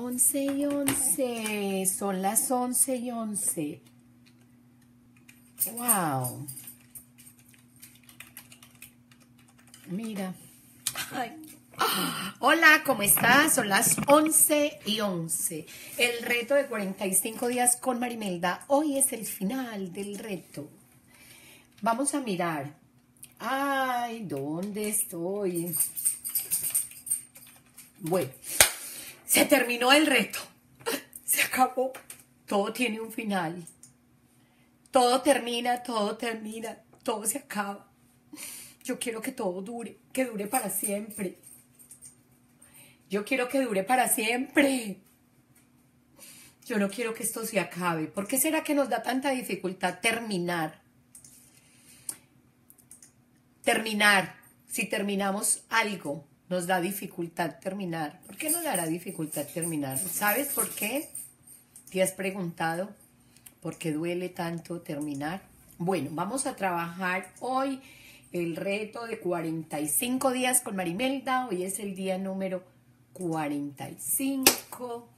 11 y 11. Son las 11 y 11. Wow. Mira. Ay. Hola, ¿cómo estás? Son las 11 y 11. El reto de 45 días con Marimelda. Hoy es el final del reto. Vamos a mirar. Ay, ¿dónde estoy? Bueno, se terminó el reto. Se acabó. Todo tiene un final. Todo termina, todo termina, todo se acaba. Yo quiero que todo dure, que dure para siempre. Yo quiero que dure para siempre. Yo no quiero que esto se acabe. ¿Por qué será que nos da tanta dificultad terminar? Terminar. Si terminamos algo, nos da dificultad terminar. ¿Por qué nos dará dificultad terminar? ¿Sabes por qué? ¿Te has preguntado por qué duele tanto terminar? Bueno, vamos a trabajar hoy el reto de 45 días con Marimelda. Hoy es el día número 45.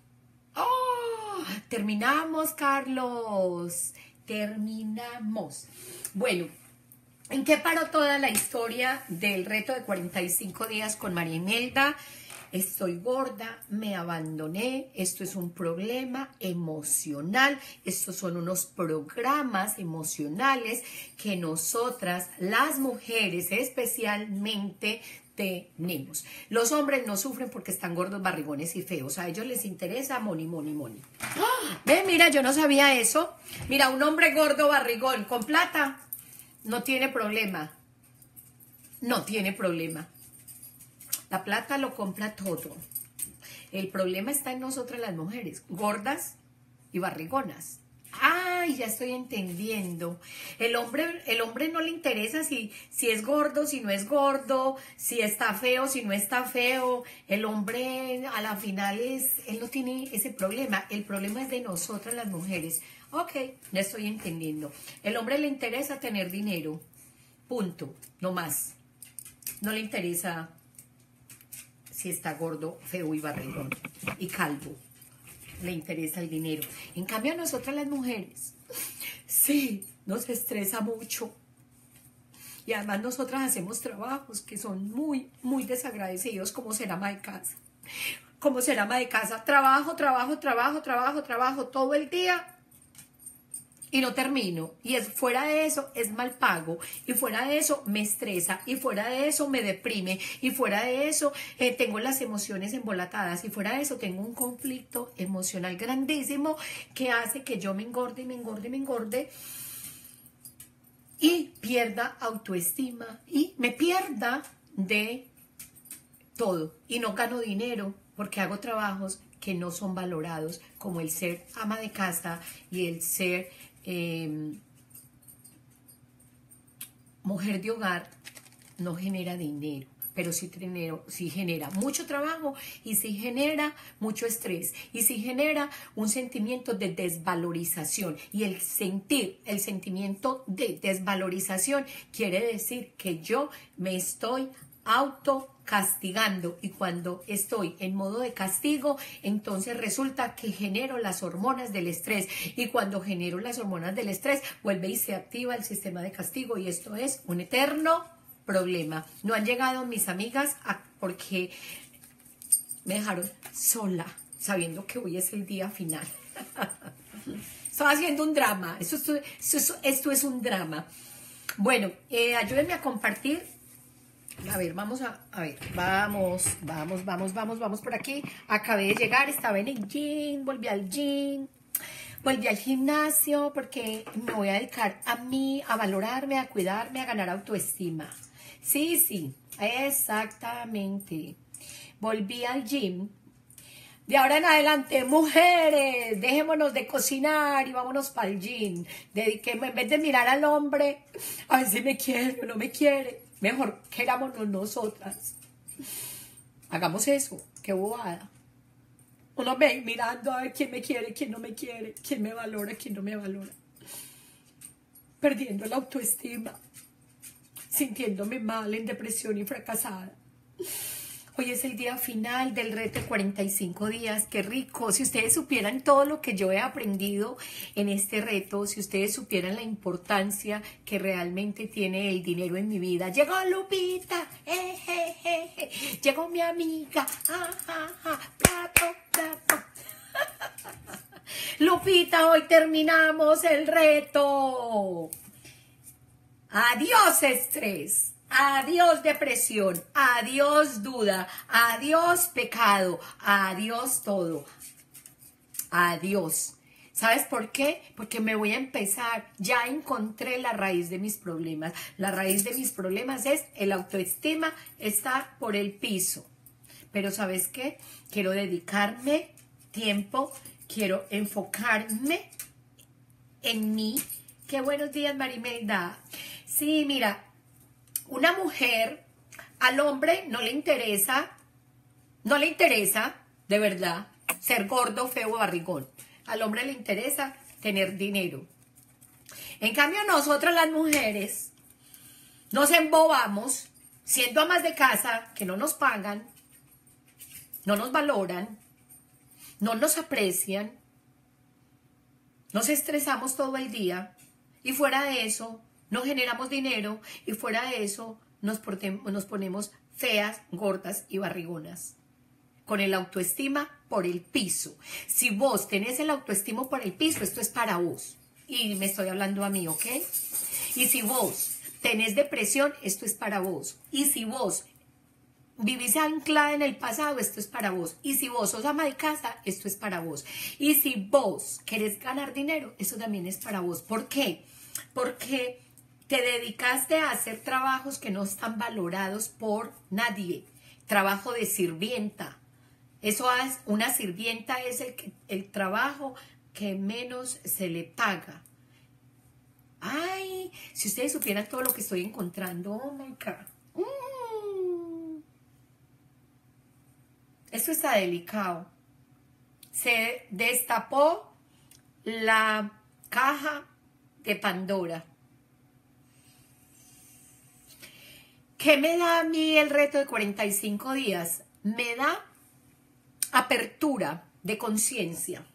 ¡Oh! Terminamos, Carlos. Terminamos. Bueno, ¿En qué paró toda la historia del reto de 45 días con María Imelda? Estoy gorda, me abandoné, esto es un problema emocional, estos son unos programas emocionales que nosotras, las mujeres especialmente, tenemos. Los hombres no sufren porque están gordos, barrigones y feos. A ellos les interesa money, money, money. ¡Ah! Ve, mira, yo no sabía eso. Mira, un hombre gordo, barrigón, con plata, no tiene problema. No tiene problema. La plata lo compra todo. El problema está en nosotras las mujeres, gordas y barrigonas. Ay, ya estoy entendiendo. El hombre, el hombre no le interesa si, si es gordo, si no es gordo, si está feo, si no está feo. El hombre a la final es, él no tiene ese problema. El problema es de nosotras las mujeres. Ok, ya estoy entendiendo. El hombre le interesa tener dinero. Punto. No más. No le interesa si está gordo, feo y barrigón y calvo. Le interesa el dinero. En cambio a nosotras las mujeres, sí, nos estresa mucho. Y además nosotras hacemos trabajos que son muy, muy desagradecidos como ser ama de casa. Como ser ama de casa, trabajo, trabajo, trabajo, trabajo, trabajo todo el día y no termino. Y es fuera de eso es mal pago. Y fuera de eso me estresa. Y fuera de eso me deprime. Y fuera de eso eh, tengo las emociones embolatadas. Y fuera de eso tengo un conflicto emocional grandísimo que hace que yo me engorde y me engorde y me engorde. Y pierda autoestima. Y me pierda de todo. Y no gano dinero porque hago trabajos que no son valorados como el ser ama de casa y el ser Em, mujer de hogar no genera dinero, pero sí, sí, genera mucho trabajo y sí genera mucho estrés y sí genera un sentimiento de desvalorización. Y el sentir, el sentimiento de desvalorización quiere decir que yo me estoy auto castigando y cuando estoy en modo de castigo, entonces resulta que genero las hormonas del estrés y cuando genero las hormonas del estrés vuelve y se activa el sistema de castigo y esto es un eterno problema. No han llegado mis amigas porque me dejaron sola sabiendo que hoy es el día final. Estoy haciendo un drama, esto, esto, es un drama. Bueno, eh, ayúdenme a compartir a ver, vamos a, a ver, vamos, vamos, vamos, vamos, vamos por aquí. Acabé de llegar, estaba en el gym, volví al gym, volví al gimnasio porque me voy a dedicar a mí, a valorarme, a cuidarme, a ganar autoestima. Sí, sí, exactamente. Volví al gym. De ahora en adelante, mujeres, dejémonos de cocinar y vámonos para el gym. Dediquemos, en vez de mirar al hombre, a ver si me quiere o no me quiere Mejor querámonos nosotras. Hagamos eso. Qué bobada. Uno ve mirando a ver quién me quiere, quién no me quiere, quién me valora, quién no me valora. Perdiendo la autoestima. Sintiéndome mal, en depresión y fracasada. Hoy es el día final del reto de 45 días. Qué rico. Si ustedes supieran todo lo que yo he aprendido en este reto, si ustedes supieran la importancia que realmente tiene el dinero en mi vida. Llegó Lupita. Eh, Llegó mi amiga. Lupita, hoy terminamos el reto. Adiós estrés. Adiós depresión, adiós duda, adiós pecado, adiós todo. Adiós. ¿Sabes por qué? Porque me voy a empezar, ya encontré la raíz de mis problemas. La raíz de mis problemas es el autoestima está por el piso. Pero ¿sabes qué? Quiero dedicarme tiempo, quiero enfocarme en mí. Qué buenos días, Marimelda. Sí, mira, una mujer, al hombre no le interesa, no le interesa, de verdad, ser gordo, feo, barrigón. Al hombre le interesa tener dinero. En cambio, nosotras las mujeres nos embobamos siendo amas de casa que no nos pagan, no nos valoran, no nos aprecian, nos estresamos todo el día y fuera de eso no generamos dinero y fuera de eso nos, ponemos feas, gordas y barrigonas. Con el autoestima por el piso. Si vos tenés el autoestima por el piso, esto es para vos. Y me estoy hablando a mí, ¿ok? Y si vos tenés depresión, esto es para vos. Y si vos vivís anclada en el pasado, esto es para vos. Y si vos sos ama de casa, esto es para vos. Y si vos querés ganar dinero, eso también es para vos. ¿Por qué? Porque te dedicaste a hacer trabajos que no están valorados por nadie. Trabajo de sirvienta. Eso es, una sirvienta es el, el trabajo que menos se le paga. Ay, si ustedes supieran todo lo que estoy encontrando, oh my God. Mm. Esto está delicado. Se destapó la caja de Pandora. ¿Qué me da a mí el reto de 45 días? Me da apertura de conciencia.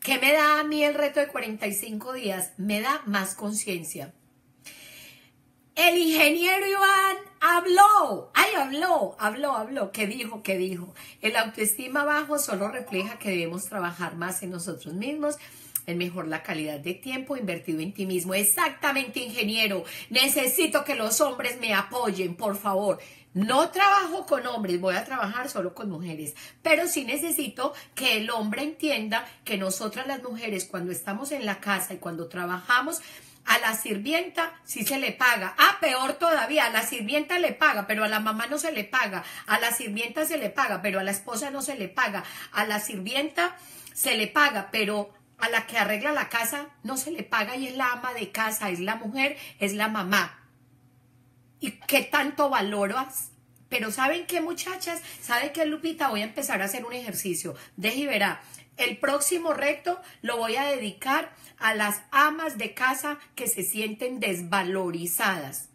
¿Qué me da a mí el reto de 45 días? Me da más conciencia. El ingeniero Iván habló, ay, habló, habló, habló, ¿qué dijo? ¿Qué dijo? El autoestima bajo solo refleja que debemos trabajar más en nosotros mismos en mejor la calidad de tiempo invertido en ti mismo. Exactamente, ingeniero. Necesito que los hombres me apoyen, por favor. No trabajo con hombres, voy a trabajar solo con mujeres, pero sí necesito que el hombre entienda que nosotras las mujeres cuando estamos en la casa y cuando trabajamos, a la sirvienta sí se le paga. Ah, peor todavía, a la sirvienta le paga, pero a la mamá no se le paga. A la sirvienta se le paga, pero a la esposa no se le paga. A la sirvienta se le paga, pero a la que arregla la casa no se le paga y es la ama de casa, es la mujer, es la mamá. ¿Y qué tanto valoras? Pero ¿saben qué, muchachas? ¿Saben qué, Lupita? Voy a empezar a hacer un ejercicio. Deje y verá. El próximo reto lo voy a dedicar a las amas de casa que se sienten desvalorizadas.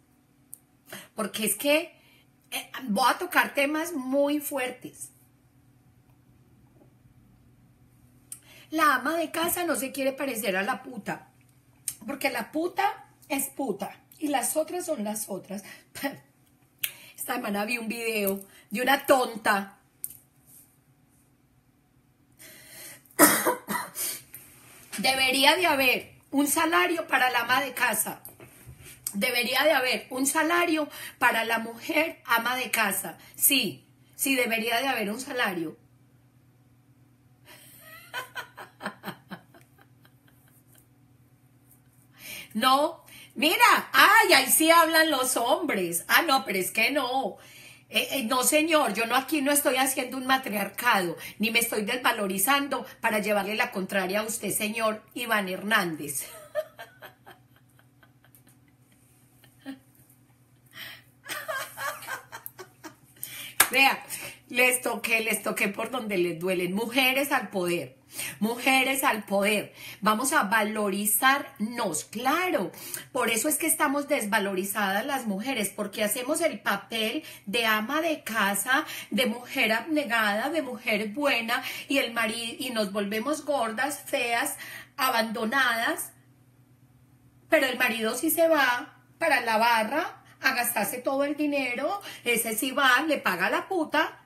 Porque es que eh, voy a tocar temas muy fuertes. La ama de casa no se quiere parecer a la puta. Porque la puta es puta y las otras son las otras. Esta semana vi un video de una tonta Debería de haber un salario para la ama de casa. Debería de haber un salario para la mujer ama de casa. Sí, sí, debería de haber un salario. No, mira, ay, ahí sí hablan los hombres. Ah, no, pero es que no. Eh, eh, no, señor, yo no aquí no estoy haciendo un matriarcado, ni me estoy desvalorizando para llevarle la contraria a usted, señor Iván Hernández. Vea, les toqué, les toqué por donde les duelen. Mujeres al poder. Mujeres al poder. vamos a valorizarnos, claro. Por eso es que estamos desvalorizadas las mujeres, porque hacemos el papel de ama de casa, de mujer abnegada, de mujer buena, y el marido, y nos volvemos gordas, feas, abandonadas, pero el marido sí se va para la barra a gastarse todo el dinero, ese sí va, le paga la puta.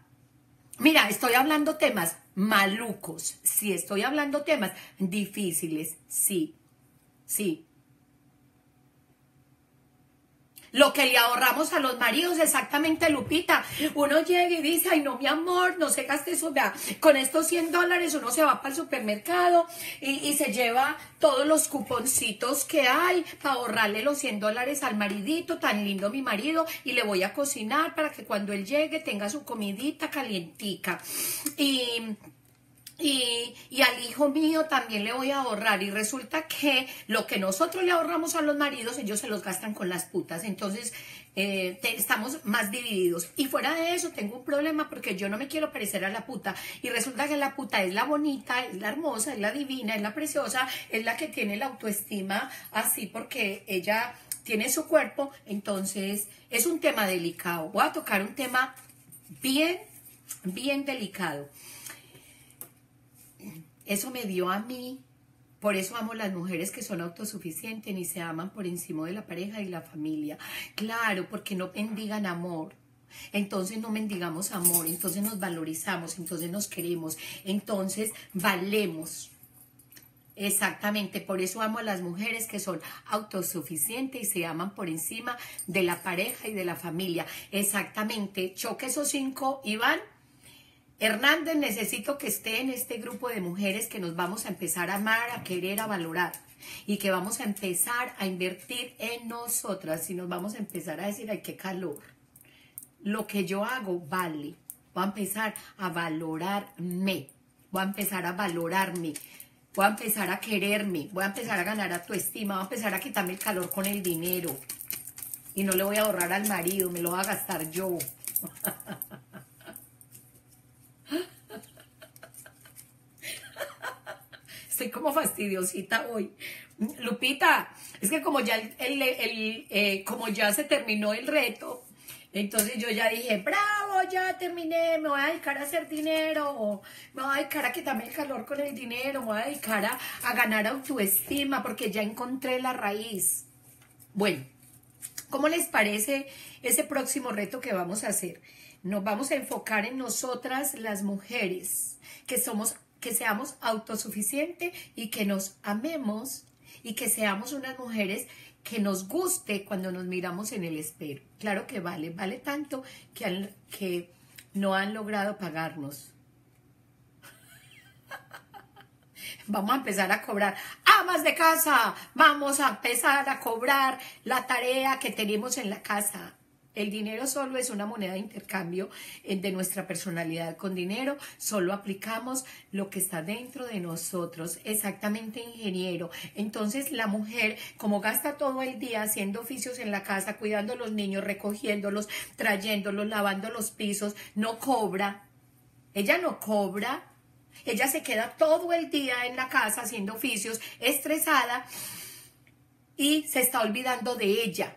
Mira, estoy hablando temas malucos, sí, estoy hablando temas difíciles, sí, sí. Lo que le ahorramos a los maridos, exactamente, Lupita. Uno llega y dice, ay, no, mi amor, no se gaste eso. Con estos 100 dólares uno se va para el supermercado y, se lleva todos los cuponcitos que hay para ahorrarle los 100 dólares al maridito, tan lindo mi marido, y le voy a cocinar para que cuando él llegue tenga su comidita calientica. Y y, al hijo mío también le voy a ahorrar. Y resulta que lo que nosotros le ahorramos a los maridos, ellos se los gastan con las putas. Entonces, eh, estamos más divididos. Y fuera de eso, tengo un problema porque yo no me quiero parecer a la puta. Y resulta que la puta es la bonita, es la hermosa, es la divina, es la preciosa, es la que tiene la autoestima así porque ella tiene su cuerpo. Entonces, es un tema delicado. Voy a tocar un tema bien, bien delicado. Eso me dio a mí, por eso amo las mujeres que son autosuficientes y se aman por encima de la pareja y la familia. Claro, porque no mendigan amor. Entonces no mendigamos amor, entonces nos valorizamos, entonces nos queremos, entonces valemos. Exactamente, por eso amo a las mujeres que son autosuficientes y se aman por encima de la pareja y de la familia. Exactamente, choque esos cinco, Iván. Hernández, necesito que esté en este grupo de mujeres que nos vamos a empezar a amar, a querer, a valorar y que vamos a empezar a invertir en nosotras y nos vamos a empezar a decir, ay, qué calor. Lo que yo hago vale. Voy a empezar a valorarme. Voy a empezar a valorarme. Voy a empezar a quererme. Voy a empezar a ganar a tu estima. Voy a empezar a quitarme el calor con el dinero. Y no le voy a ahorrar al marido, me lo voy a gastar yo. Estoy como fastidiosita hoy. Lupita, es que como ya, el, eh, como ya se terminó el reto, entonces yo ya dije, bravo, ya terminé, me voy a dedicar a hacer dinero, me voy a dedicar a quitarme el calor con el dinero, me voy a dedicar a, a ganar autoestima porque ya encontré la raíz. Bueno, ¿cómo les parece ese próximo reto que vamos a hacer? Nos vamos a enfocar en nosotras las mujeres, que somos que seamos autosuficientes y que nos amemos y que seamos unas mujeres que nos guste cuando nos miramos en el espejo. Claro que vale, vale tanto que, que no han logrado pagarnos. Vamos a empezar a cobrar. Amas de casa, vamos a empezar a cobrar la tarea que tenemos en la casa. El dinero solo es una moneda de intercambio eh, de nuestra personalidad con dinero. Solo aplicamos lo que está dentro de nosotros. Exactamente, ingeniero. Entonces, la mujer, como gasta todo el día haciendo oficios en la casa, cuidando a los niños, recogiéndolos, trayéndolos, lavando los pisos, no cobra. Ella no cobra. Ella se queda todo el día en la casa haciendo oficios, estresada y se está olvidando de ella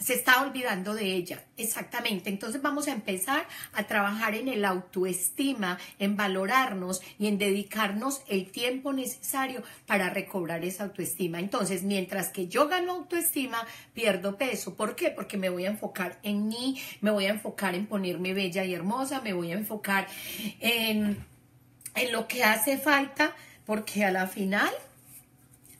se está olvidando de ella. Exactamente. Entonces vamos a empezar a trabajar en el autoestima, en valorarnos y en dedicarnos el tiempo necesario para recobrar esa autoestima. Entonces, mientras que yo gano autoestima, pierdo peso. ¿Por qué? Porque me voy a enfocar en mí, me voy a enfocar en ponerme bella y hermosa, me voy a enfocar en, en lo que hace falta, porque a la final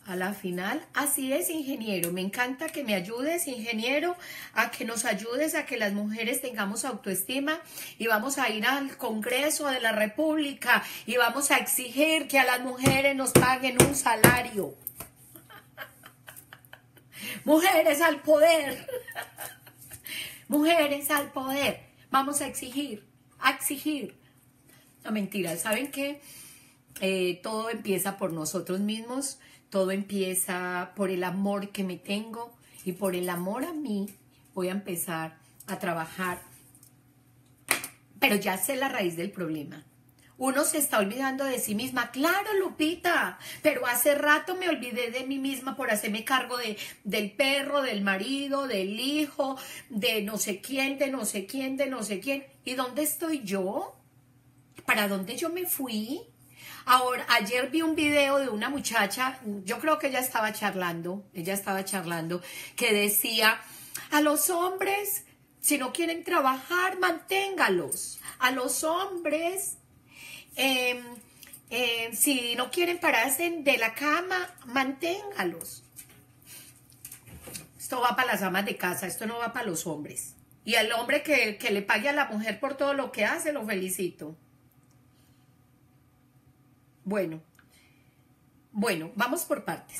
a la final. Así es, ingeniero. Me encanta que me ayudes, ingeniero, a que nos ayudes a que las mujeres tengamos autoestima y vamos a ir al Congreso de la República y vamos a exigir que a las mujeres nos paguen un salario. Mujeres al poder. Mujeres al poder. Vamos a exigir, a exigir. No, mentira, ¿saben qué? Eh, todo empieza por nosotros mismos todo empieza por el amor que me tengo y por el amor a mí voy a empezar a trabajar. Pero ya sé la raíz del problema. uno se está olvidando de sí misma. Claro, Lupita, pero hace rato me olvidé de mí misma por hacerme cargo de, del perro, del marido, del hijo, de no sé quién, de no sé quién, de no sé quién. ¿Y dónde estoy yo? ¿Para dónde yo me fui? Ahora, ayer vi un video de una muchacha, yo creo que ella estaba charlando, ella estaba charlando, que decía, a los hombres, si no quieren trabajar, manténgalos. A los hombres, Em, em, si no quieren pararse de la cama, manténgalos. Esto va para las amas de casa, esto no va para los hombres. Y al hombre que, que le pague a la mujer por todo lo que hace, lo felicito. Bueno, bueno, vamos por partes.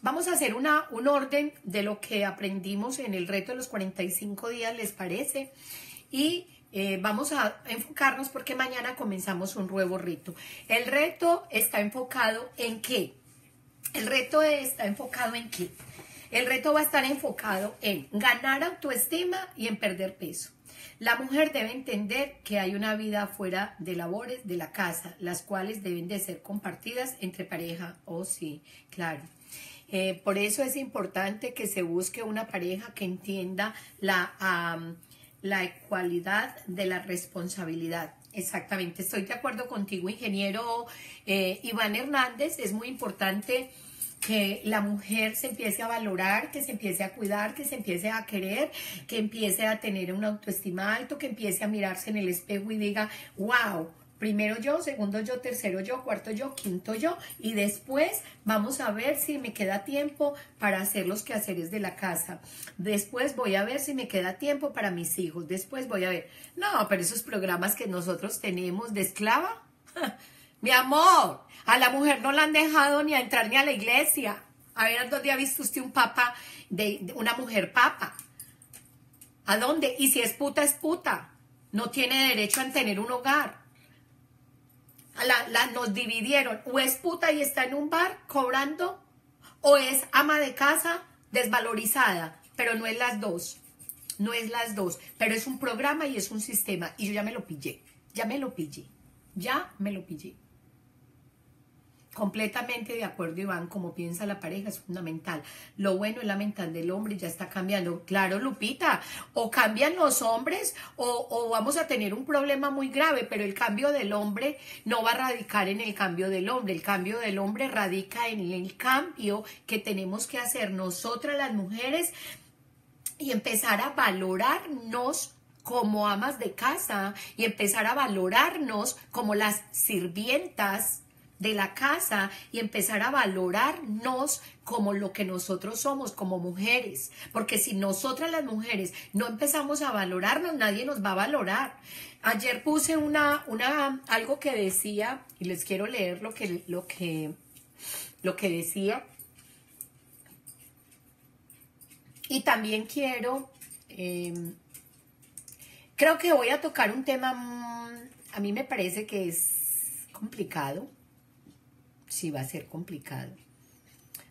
Vamos a hacer una, un orden de lo que aprendimos en el reto de los 45 días, ¿les parece? Y eh, vamos a enfocarnos porque mañana comenzamos un nuevo reto. El reto está enfocado en qué? El reto está enfocado en qué? El reto va a estar enfocado en ganar autoestima y en perder peso. La mujer debe entender que hay una vida fuera de labores de la casa, las cuales deben de ser compartidas entre pareja oh, sí, claro. Eh, por eso es importante que se busque una pareja que entienda la, la ecualidad de la responsabilidad. Exactamente, estoy de acuerdo contigo, ingeniero eh, Iván Hernández. Es muy importante que la mujer se empiece a valorar, que se empiece a cuidar, que se empiece a querer, que empiece a tener una autoestima alto, que empiece a mirarse en el espejo y diga, wow, Primero yo, segundo yo, tercero yo, cuarto yo, quinto yo y después vamos a ver si me queda tiempo para hacer los quehaceres de la casa. Después voy a ver si me queda tiempo para mis hijos. Después voy a ver. No, pero esos programas que nosotros tenemos de esclava. Mi amor, a la mujer no la han dejado ni a entrar ni a la iglesia. A ver, ¿dónde ha visto usted un papa, de, una mujer papa? ¿A dónde? Y si es puta, es puta. No tiene derecho a tener un hogar la, nos dividieron. O es puta y está en un bar cobrando, o es ama de casa desvalorizada, pero no es las dos. No es las dos, pero es un programa y es un sistema. Y yo ya me lo pillé, ya me lo pillé, ya me lo pillé. Completamente de acuerdo, Iván, como piensa la pareja es fundamental. Lo bueno es la mental del hombre ya está cambiando. Claro, Lupita, o cambian los hombres o, o, vamos a tener un problema muy grave, pero el cambio del hombre no va a radicar en el cambio del hombre. El cambio del hombre radica en el cambio que tenemos que hacer nosotras las mujeres y empezar a valorarnos como amas de casa y empezar a valorarnos como las sirvientas de la casa y empezar a valorarnos como lo que nosotros somos, como mujeres. Porque si nosotras las mujeres no empezamos a valorarnos, nadie nos va a valorar. Ayer puse una, una, algo que decía, y les quiero leer lo que, lo que, lo que decía. Y también quiero, em, creo que voy a tocar un tema, mm, a mí me parece que es complicado, sí va a ser complicado.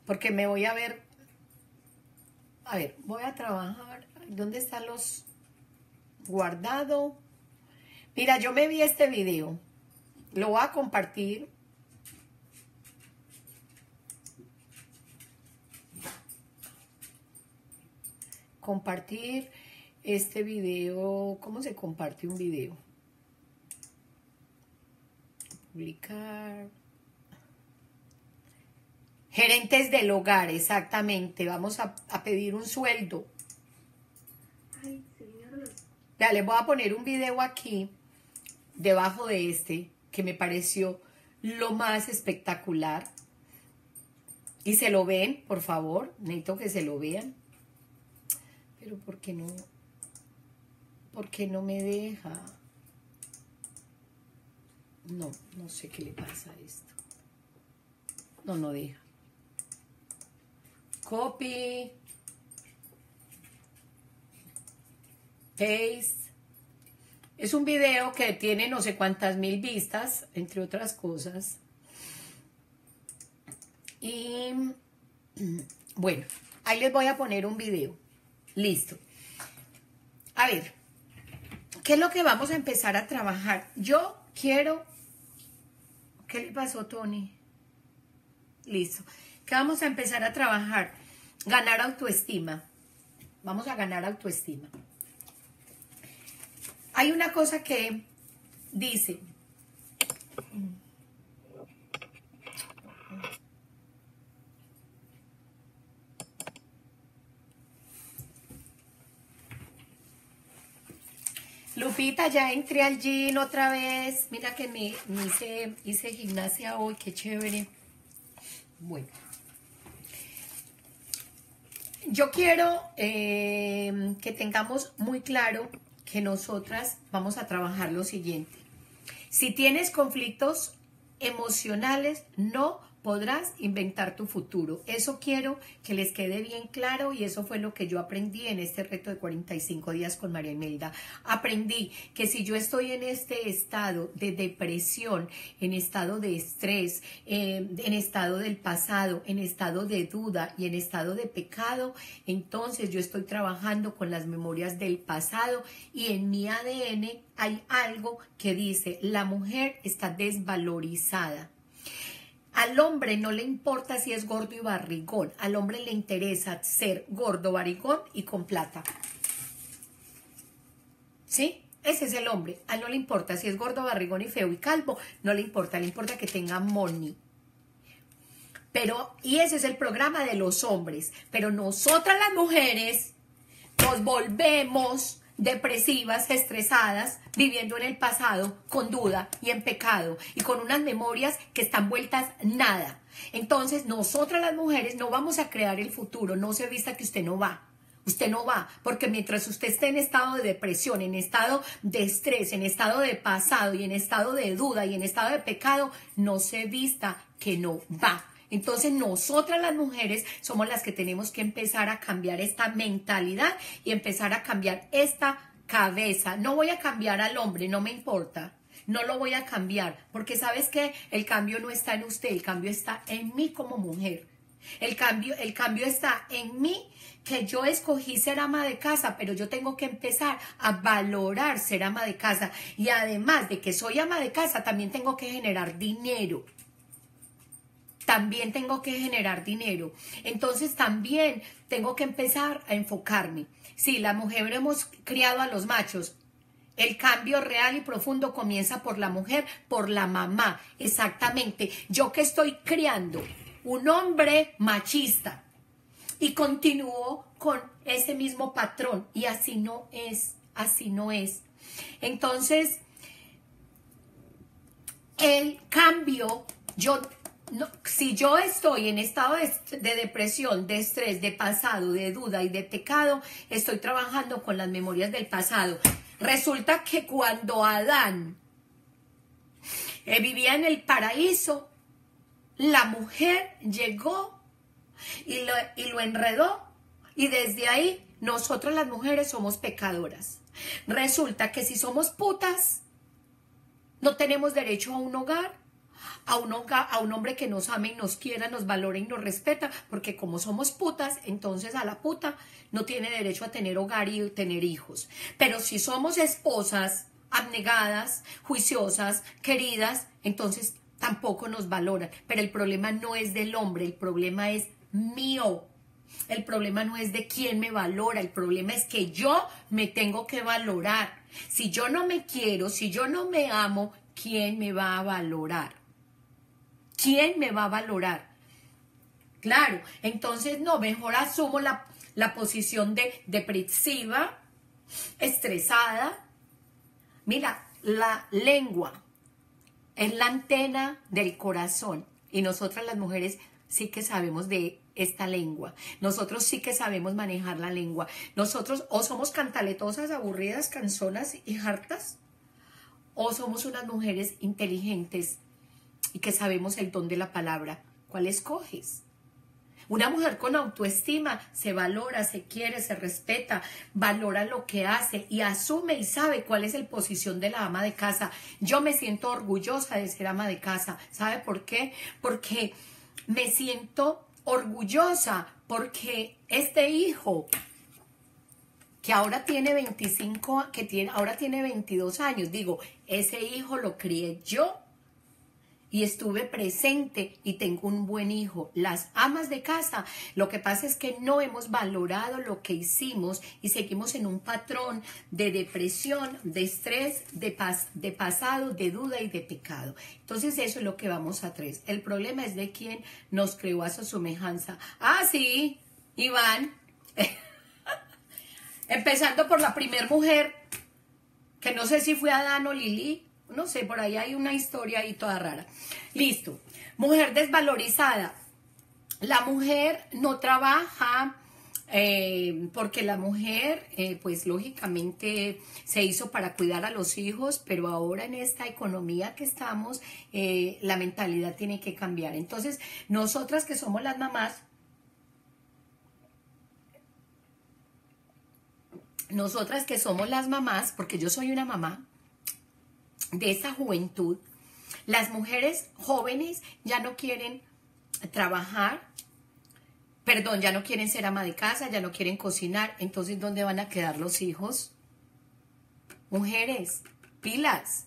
Porque me voy a ver, a ver, voy a trabajar, ¿dónde están los guardado? Mira, yo me vi este video, lo voy a compartir. Compartir este video, ¿cómo se comparte un video? Publicar. Gerentes del hogar, exactamente. Vamos a, pedir un sueldo. Ay, Ya, les voy a poner un video aquí, debajo de este, que me pareció lo más espectacular. Y se lo ven, por favor. Necesito que se lo vean. Pero ¿por qué no? ¿Por qué no me deja? No, no sé qué le pasa a esto. No, no deja. Copy. Paste. Es un video que tiene no sé cuántas mil vistas, entre otras cosas. Y bueno, ahí les voy a poner un video. Listo. A ver, ¿qué es lo que vamos a empezar a trabajar? Yo quiero ¿Qué le pasó, Tony? Listo. ¿Qué vamos a empezar a trabajar? Ganar autoestima. Vamos a ganar autoestima. Hay una cosa que dice, Lupita, ya entré al gym otra vez. Mira que me, hice, hice gimnasia hoy, qué chévere. Bueno. Yo quiero eh, que tengamos muy claro que nosotras vamos a trabajar lo siguiente. Si tienes conflictos emocionales, no podrás inventar tu futuro. Eso quiero que les quede bien claro y eso fue lo que yo aprendí en este reto de 45 días con María Imelda. Aprendí que si yo estoy en este estado de depresión, en estado de estrés, eh, en estado del pasado, en estado de duda y en estado de pecado, entonces yo estoy trabajando con las memorias del pasado y en mi ADN hay algo que dice la mujer está desvalorizada. Al hombre no le importa si es gordo y barrigón, al hombre le interesa ser gordo, barrigón y con plata. ¿Sí? Ese es el hombre. A él no le importa si es gordo, barrigón y feo y calvo, no le importa, le importa que tenga money. Pero, y ese es el programa de los hombres. Pero nosotras las mujeres nos volvemos depresivas, estresadas, viviendo en el pasado, con duda y en pecado, y con unas memorias que están vueltas nada. Entonces, nosotras las mujeres no vamos a crear el futuro, no se vista que usted no va. Usted no va, porque mientras usted esté en estado de depresión, en estado de estrés, en estado de pasado y en estado de duda y en estado de pecado, no se vista que no va. Entonces nosotras las mujeres somos las que tenemos que empezar a cambiar esta mentalidad y empezar a cambiar esta cabeza. No voy a cambiar al hombre, no me importa. No lo voy a cambiar, porque sabes que el cambio no está en usted, el cambio está en mí como mujer. El cambio, el cambio está en mí que yo escogí ser ama de casa, pero yo tengo que empezar a valorar ser ama de casa. Y además de que soy ama de casa, también tengo que generar dinero también tengo que generar dinero. Entonces también tengo que empezar a enfocarme. Si la mujer hemos criado a los machos, el cambio real y profundo comienza por la mujer, por la mamá. Exactamente. Yo que estoy criando un hombre machista y continúo con ese mismo patrón y así no es, así no es. Entonces, el cambio, yo si yo estoy en estado de, de, depresión, de estrés, de pasado, de duda y de pecado, estoy trabajando con las memorias del pasado. Resulta que cuando Adán eh, vivía en el paraíso, la mujer llegó y lo, y lo enredó y desde ahí nosotros las mujeres somos pecadoras. Resulta que si somos putas, no tenemos derecho a un hogar, a un, a un hombre que nos ame y nos quiera, nos valore y nos respeta, porque como somos putas, entonces a la puta no tiene derecho a tener hogar y tener hijos. Pero si somos esposas abnegadas, juiciosas, queridas, entonces tampoco nos valoran. Pero el problema no es del hombre, el problema es mío. El problema no es de quién me valora, el problema es que yo me tengo que valorar. Si yo no me quiero, si yo no me amo, ¿quién me va a valorar? ¿Quién me va a valorar? Claro, entonces no, mejor asumo la, la posición de depresiva, estresada. Mira, la lengua es la antena del corazón y nosotras las mujeres sí que sabemos de esta lengua. Nosotros sí que sabemos manejar la lengua. Nosotros o somos cantaletosas, aburridas, canzonas y hartas, o somos unas mujeres inteligentes y que sabemos el don de la palabra. ¿Cuál escoges? Una mujer con autoestima se valora, se quiere, se respeta, valora lo que hace y asume y sabe cuál es el posición de la ama de casa. Yo me siento orgullosa de ser ama de casa. ¿Sabe por qué? Porque me siento orgullosa porque este hijo que ahora tiene 25, que tiene, ahora tiene 22 años, digo, ese hijo lo crié yo y estuve presente y tengo un buen hijo. Las amas de casa, lo que pasa es que no hemos valorado lo que hicimos y seguimos en un patrón de depresión, de estrés, de, de pasado, de duda y de pecado. Entonces eso es lo que vamos a tres. El problema es de quién nos creó a su semejanza. Ah, sí, Iván. Empezando por la primer mujer, que no sé si fue Adán o Lili, no sé, por ahí hay una historia ahí toda rara. Listo. Mujer desvalorizada. La mujer no trabaja eh, porque la mujer, eh, pues lógicamente se hizo para cuidar a los hijos, pero ahora en esta economía que estamos, eh, la mentalidad tiene que cambiar. Entonces, nosotras que somos las mamás, nosotras que somos las mamás, porque yo soy una mamá, de esa juventud, las mujeres jóvenes ya no quieren trabajar, perdón, ya no quieren ser ama de casa, ya no quieren cocinar, entonces ¿dónde van a quedar los hijos? Mujeres, pilas,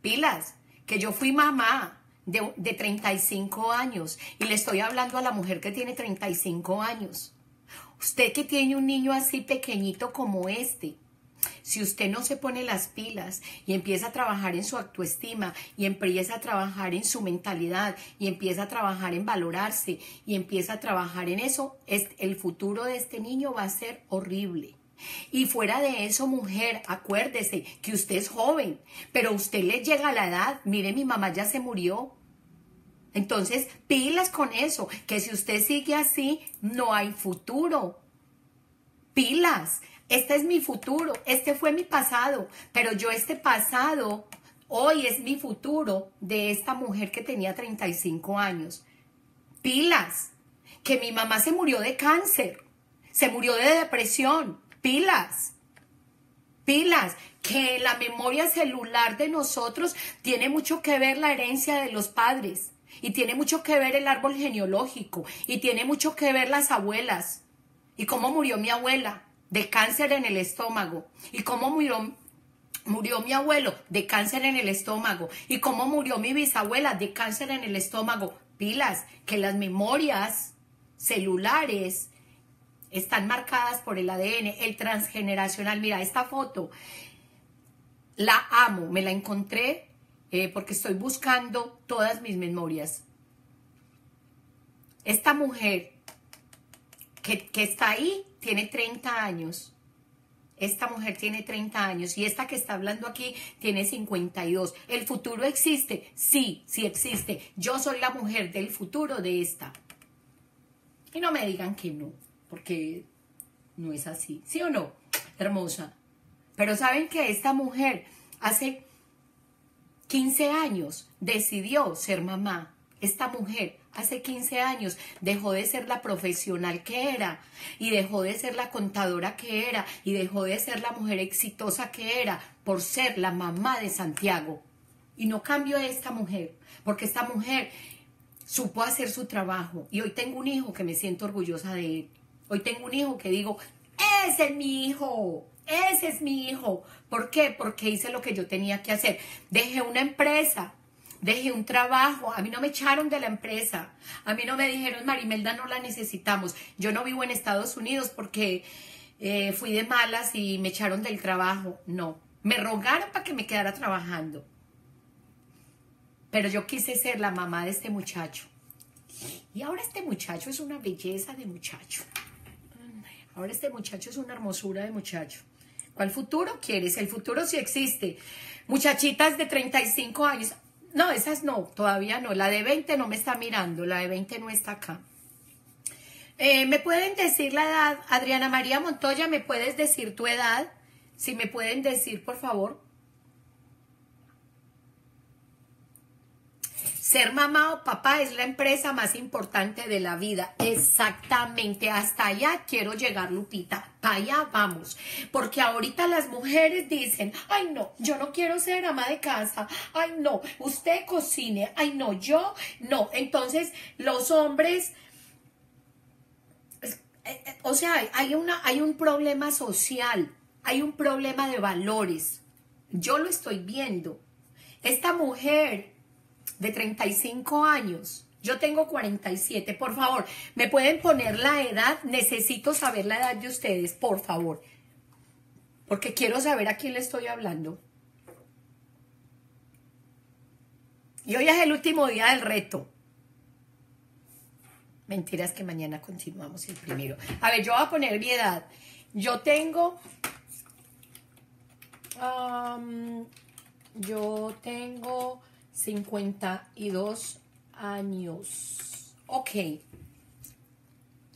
pilas, que yo fui mamá de, de 35 años y le estoy hablando a la mujer que tiene 35 años. Usted que tiene un niño así pequeñito como este, si usted no se pone las pilas y empieza a trabajar en su autoestima y empieza a trabajar en su mentalidad y empieza a trabajar en valorarse y empieza a trabajar en eso, es, el futuro de este niño va a ser horrible. Y fuera de eso, mujer, acuérdese que usted es joven, pero usted le llega a la edad, mire, mi mamá ya se murió. Entonces, pilas con eso, que si usted sigue así, no hay futuro. Pilas, este es mi futuro, este fue mi pasado, pero yo este pasado, hoy es mi futuro de esta mujer que tenía 35 años. Pilas, que mi mamá se murió de cáncer, se murió de depresión, pilas, pilas, que la memoria celular de nosotros tiene mucho que ver la herencia de los padres y tiene mucho que ver el árbol genealógico y tiene mucho que ver las abuelas y cómo murió mi abuela de cáncer en el estómago. ¿Y cómo murió, murió mi abuelo? De cáncer en el estómago. ¿Y cómo murió mi bisabuela? De cáncer en el estómago. Pilas, que las memorias celulares están marcadas por el ADN, el transgeneracional. Mira, esta foto la amo, me la encontré eh, porque estoy buscando todas mis memorias. Esta mujer que, que está ahí tiene 30 años. Esta mujer tiene 30 años y esta que está hablando aquí tiene 52. ¿El futuro existe? Sí, sí existe. Yo soy la mujer del futuro de esta. Y no me digan que no, porque no es así. ¿Sí o no? Hermosa. Pero saben que esta mujer hace 15 años decidió ser mamá. Esta mujer hace 15 años dejó de ser la profesional que era y dejó de ser la contadora que era y dejó de ser la mujer exitosa que era por ser la mamá de Santiago. Y no cambió esta mujer, porque esta mujer supo hacer su trabajo y hoy tengo un hijo que me siento orgullosa de él. Hoy tengo un hijo que digo, ese es mi hijo, ese es mi hijo. ¿Por qué? Porque hice lo que yo tenía que hacer. Dejé una empresa, dejé un trabajo, a mí no me echaron de la empresa, a mí no me dijeron, Marimelda, no la necesitamos. Yo no vivo en Estados Unidos porque eh, fui de malas y me echaron del trabajo. No, me rogaron para que me quedara trabajando. Pero yo quise ser la mamá de este muchacho. Y ahora este muchacho es una belleza de muchacho. Ahora este muchacho es una hermosura de muchacho. ¿Cuál futuro quieres? El futuro sí existe. Muchachitas de 35 años. No, esas no, todavía no. La de 20 no me está mirando, la de 20 no está acá. Eh, ¿Me pueden decir la edad? Adriana María Montoya, ¿me puedes decir tu edad? Si me pueden decir, por favor. Ser mamá o papá es la empresa más importante de la vida. Exactamente, hasta allá quiero llegar, Lupita. Para allá vamos. Porque ahorita las mujeres dicen, ay no, yo no quiero ser ama de casa. Ay no, usted cocine. Ay no, yo no. Entonces los hombres... Eh, eh, o sea, hay, una, hay un problema social, hay un problema de valores. Yo lo estoy viendo. Esta mujer de 35 años. Yo tengo 47, por favor, ¿me pueden poner la edad? Necesito saber la edad de ustedes, por favor. Porque quiero saber a quién le estoy hablando. Y hoy es el último día del reto. Mentiras que mañana continuamos el primero. A ver, yo voy a poner mi edad. Yo tengo... yo tengo 52 años. Ok.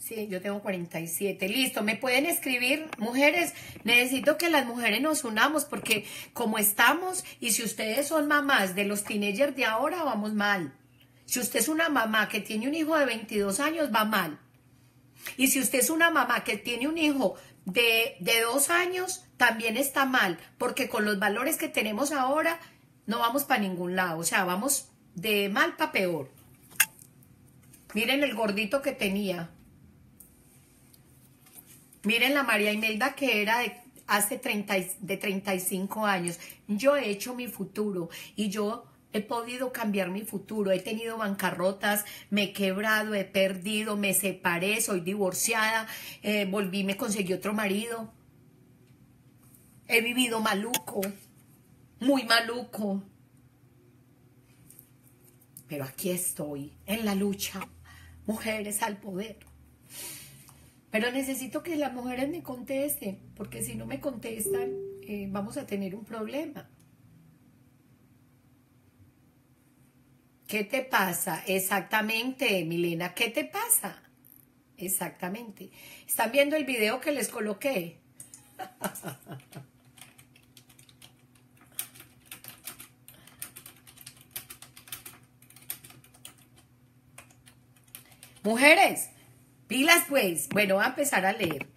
Sí, yo tengo 47. Listo, me pueden escribir, mujeres. Necesito que las mujeres nos unamos porque como estamos y si ustedes son mamás de los teenagers de ahora, vamos mal. Si usted es una mamá que tiene un hijo de 22 años, va mal. Y si usted es una mamá que tiene un hijo de, de dos años, también está mal, porque con los valores que tenemos ahora, no vamos para ningún lado. O sea, vamos de mal para peor. Miren el gordito que tenía. Miren la María Imelda que era de hace 30, de 35 años. Yo he hecho mi futuro y yo he podido cambiar mi futuro. He tenido bancarrotas, me he quebrado, he perdido, me separé, soy divorciada, eh, volví, me conseguí otro marido. He vivido maluco, muy maluco. Pero aquí estoy, en la lucha. Mujeres al poder. Pero necesito que las mujeres me contesten, porque si no me contestan, eh, vamos a tener un problema. ¿Qué te pasa? Exactamente, Milena, ¿qué te pasa? Exactamente. ¿Están viendo el video que les coloqué? Mujeres, pilas pues. Bueno, voy a empezar a leer.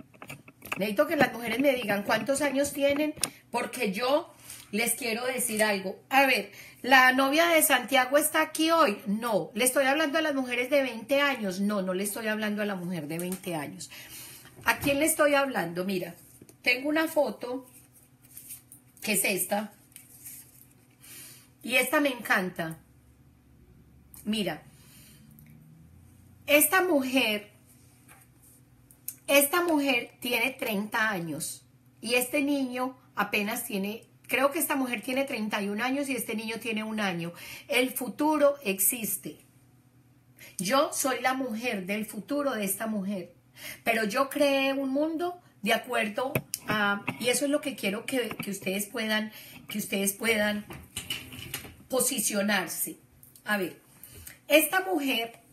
Necesito que las mujeres me digan cuántos años tienen, porque yo les quiero decir algo. A ver, ¿la novia de Santiago está aquí hoy? No. ¿Le estoy hablando a las mujeres de 20 años? No, no le estoy hablando a la mujer de 20 años. ¿A quién le estoy hablando? Mira, tengo una foto, que es esta. Y esta me encanta. Mira, esta mujer, esta mujer tiene 30 años y este niño apenas tiene, creo que esta mujer tiene 31 años y este niño tiene un año. El futuro existe. Yo soy la mujer del futuro de esta mujer, pero yo creé un mundo de acuerdo a, y eso es lo que quiero que, que ustedes puedan, que ustedes puedan posicionarse. A ver, esta mujer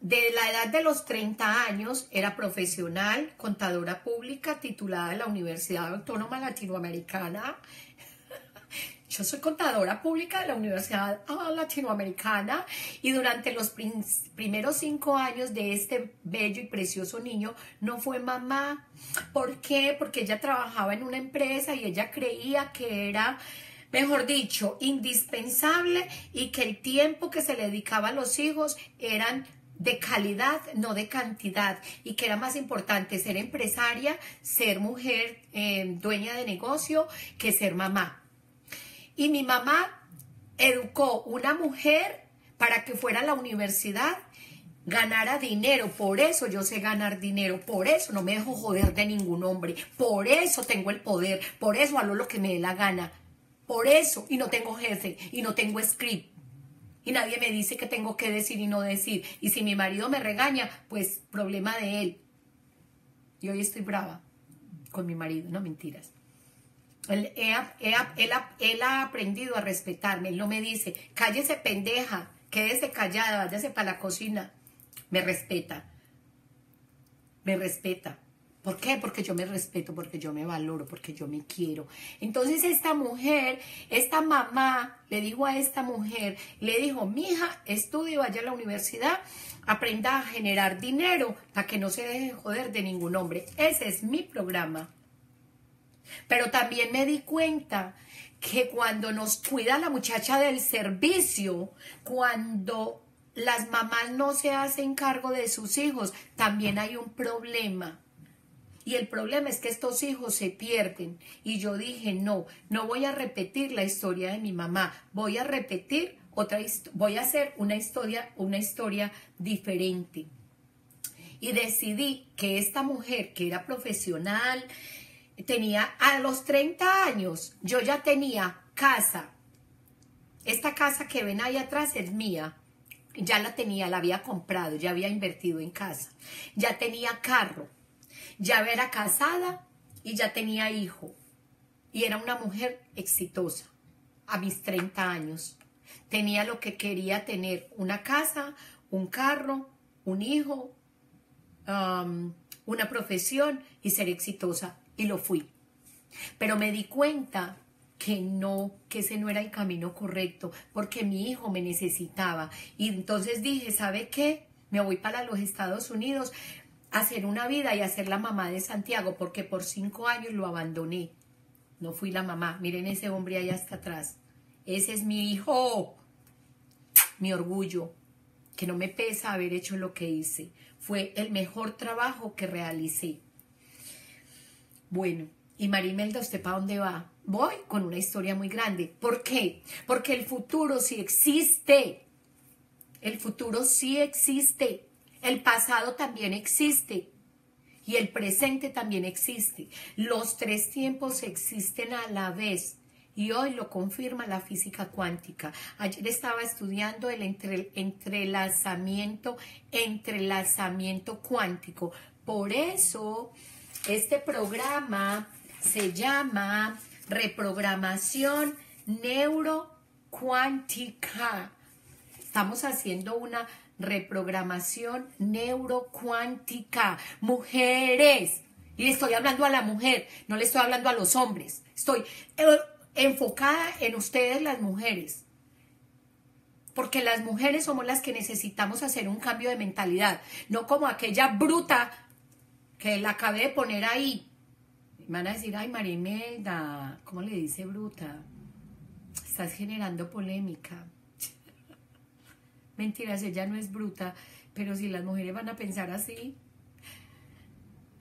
de la edad de los 30 años era profesional, contadora pública, titulada de la Universidad Autónoma Latinoamericana. Yo soy contadora pública de la Universidad Latinoamericana y durante los primeros cinco años de este bello y precioso niño no fue mamá. ¿Por qué? Porque ella trabajaba en una empresa y ella creía que era mejor dicho, indispensable y que el tiempo que se le dedicaba a los hijos eran de calidad, no de cantidad, y que era más importante ser empresaria, ser mujer eh, dueña de negocio, que ser mamá. Y mi mamá educó una mujer para que fuera a la universidad, ganara dinero, por eso yo sé ganar dinero, por eso no me dejo joder de ningún hombre, por eso tengo el poder, por eso hago lo que me dé la gana, por eso, y no tengo jefe, y no tengo script, y nadie me dice que tengo que decir y no decir. Y si mi marido me regaña, pues problema de él. Y hoy estoy brava con mi marido, no mentiras. Él, él, ha aprendido a respetarme. Él no me dice, cállese pendeja, quédese callada, váyase para la cocina. Me respeta. Me respeta. ¿Por qué? Porque yo me respeto, porque yo me valoro, porque yo me quiero. Entonces esta mujer, esta mamá, le dijo a esta mujer, le dijo, mija, estudie, vaya a la universidad, aprenda a generar dinero para que no se deje joder de ningún hombre. Ese es mi programa. Pero también me di cuenta que cuando nos cuida la muchacha del servicio, cuando las mamás no se hacen cargo de sus hijos, también hay un problema y el problema es que estos hijos se pierden. Y yo dije, no, no voy a repetir la historia de mi mamá, voy a repetir otra voy a hacer una historia, una historia diferente. Y decidí que esta mujer que era profesional, tenía a los 30 años, yo ya tenía casa. Esta casa que ven ahí atrás es mía. Ya la tenía, la había comprado, ya había invertido en casa. Ya tenía carro. Ya era casada y ya tenía hijo. Y era una mujer exitosa a mis 30 años. Tenía lo que quería tener, una casa, un carro, un hijo, una profesión y ser exitosa. Y lo fui. Pero me di cuenta que no, que ese no era el camino correcto, porque mi hijo me necesitaba. Y entonces dije, ¿sabe qué? Me voy para los Estados Unidos hacer una vida y a ser la mamá de Santiago, porque por cinco años lo abandoné. No fui la mamá. Miren ese hombre allá hasta atrás. Ese es mi hijo. Mi orgullo. Que no me pesa haber hecho lo que hice. Fue el mejor trabajo que realicé. Bueno, y Marimelda, ¿usted para dónde va? Voy con una historia muy grande. ¿Por qué? Porque el futuro sí existe. El futuro sí existe. El pasado también existe. Y el presente también existe. Los tres tiempos existen a la vez. Y hoy lo confirma la física cuántica. Ayer estaba estudiando el entrelazamiento, entrelazamiento cuántico. Por eso, este programa se llama reprogramación neurocuántica. Estamos haciendo una reprogramación neurocuántica. Mujeres, y le estoy hablando a la mujer, no le estoy hablando a los hombres. Estoy eh, enfocada en ustedes las mujeres. Porque las mujeres somos las que necesitamos hacer un cambio de mentalidad, no como aquella bruta que la acabé de poner ahí. van a decir, ay Marimelda, ¿cómo le dice bruta? Estás generando polémica. Mentiras, ella no es bruta, pero si las mujeres van a pensar así,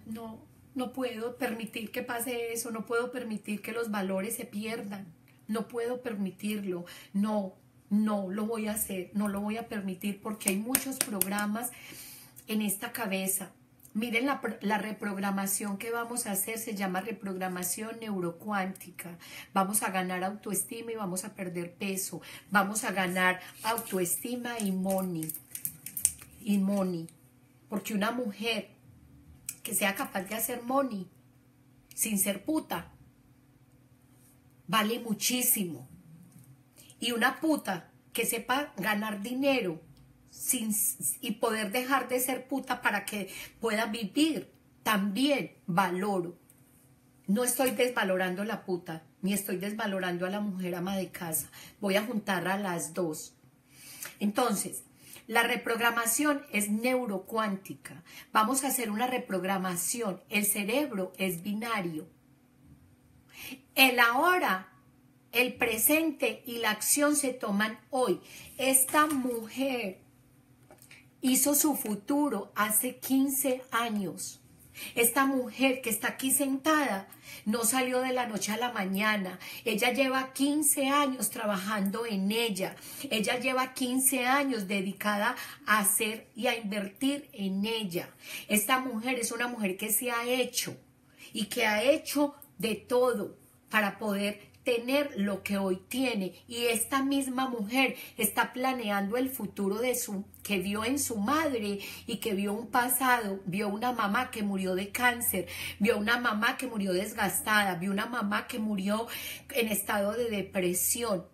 no, no puedo permitir que pase eso, no puedo permitir que los valores se pierdan, no puedo permitirlo, no, no lo voy a hacer, no lo voy a permitir porque hay muchos programas en esta cabeza. Miren la, la, reprogramación que vamos a hacer, se llama reprogramación neurocuántica. Vamos a ganar autoestima y vamos a perder peso. Vamos a ganar autoestima y money. Y money. Porque una mujer que sea capaz de hacer money sin ser puta, vale muchísimo. Y una puta que sepa ganar dinero sin, y poder dejar de ser puta para que pueda vivir, también valoro. No estoy desvalorando la puta, ni estoy desvalorando a la mujer ama de casa. Voy a juntar a las dos. Entonces, la reprogramación es neurocuántica. Vamos a hacer una reprogramación. El cerebro es binario. El ahora, el presente y la acción se toman hoy. Esta mujer hizo su futuro hace 15 años. Esta mujer que está aquí sentada no salió de la noche a la mañana. Ella lleva 15 años trabajando en ella. Ella lleva 15 años dedicada a hacer y a invertir en ella. Esta mujer es una mujer que se ha hecho y que ha hecho de todo para poder tener lo que hoy tiene y esta misma mujer está planeando el futuro de su que vio en su madre y que vio un pasado, vio una mamá que murió de cáncer, vio una mamá que murió desgastada, vio una mamá que murió en estado de depresión.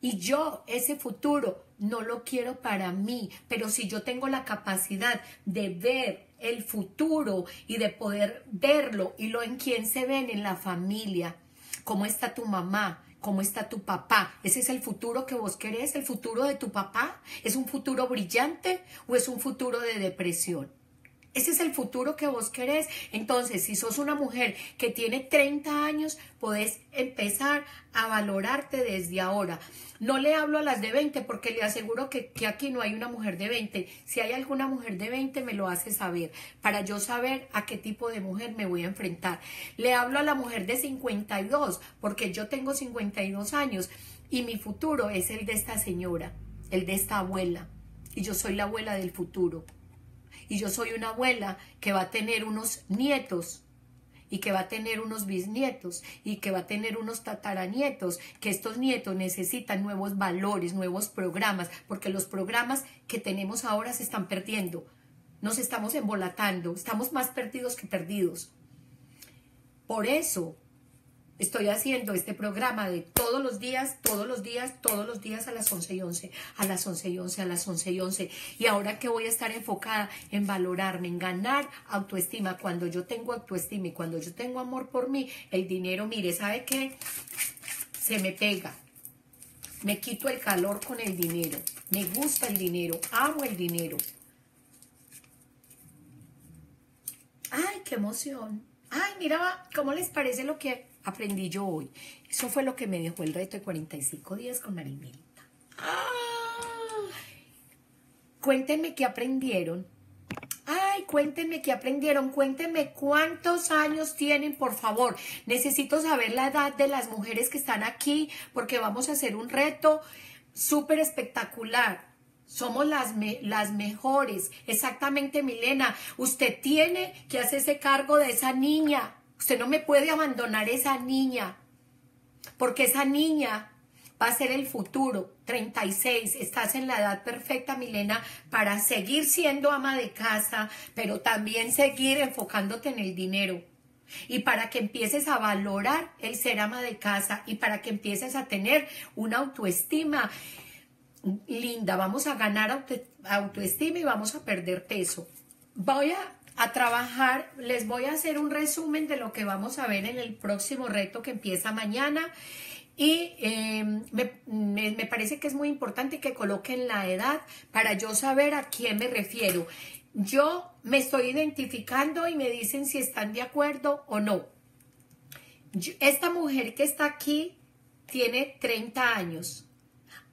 Y yo ese futuro no lo quiero para mí, pero si yo tengo la capacidad de ver el futuro y de poder verlo y lo en quién se ven en la familia, cómo está tu mamá, cómo está tu papá. ¿Ese es el futuro que vos querés? ¿El futuro de tu papá? ¿Es un futuro brillante o es un futuro de depresión? Ese es el futuro que vos querés. Entonces, si sos una mujer que tiene 30 años, podés empezar a valorarte desde ahora. No le hablo a las de 20 porque le aseguro que, que, aquí no hay una mujer de 20. Si hay alguna mujer de 20, me lo hace saber para yo saber a qué tipo de mujer me voy a enfrentar. Le hablo a la mujer de 52 porque yo tengo 52 años Y mi futuro es el de esta señora, el de esta abuela. Y yo soy la abuela del futuro. Y yo soy una abuela que va a tener unos nietos y que va a tener unos bisnietos y que va a tener unos tataranietos, que estos nietos necesitan nuevos valores, nuevos programas, porque los programas que tenemos ahora se están perdiendo. Nos estamos embolatando, estamos más perdidos que perdidos. Por eso estoy haciendo este programa de todos los días, todos los días, todos los días a las 11 y 11, a las 11 y 11, a las 11 y 11. Y ahora que voy a estar enfocada en valorarme, en ganar autoestima, cuando yo tengo autoestima y cuando yo tengo amor por mí, el dinero, mire, ¿sabe qué? Se me pega. Me quito el calor con el dinero. Me gusta el dinero. Amo el dinero. ¡Ay, qué emoción! ¡Ay, mira, cómo les parece lo que aprendí yo hoy? Eso fue lo que me dejó el reto de 45 días con Marimelita. Cuéntenme qué aprendieron. Ay, cuéntenme qué aprendieron. Cuéntenme cuántos años tienen, por favor. Necesito saber la edad de las mujeres que están aquí porque vamos a hacer un reto súper espectacular. Somos las, las mejores. Exactamente, Milena. Usted tiene que hacerse cargo de esa niña. Usted no me puede abandonar esa niña. Porque esa niña va a ser el futuro. 36. Estás en la edad perfecta, Milena, para seguir siendo ama de casa, pero también seguir enfocándote en el dinero. Y para que empieces a valorar el ser ama de casa y para que empieces a tener una autoestima linda, vamos a ganar autoestima y vamos a perder peso. Voy a, trabajar, les voy a hacer un resumen de lo que vamos a ver en el próximo reto que empieza mañana. Y em, me, parece que es muy importante que coloquen la edad para yo saber a quién me refiero. Yo me estoy identificando y me dicen si están de acuerdo o no. esta mujer que está aquí tiene 30 años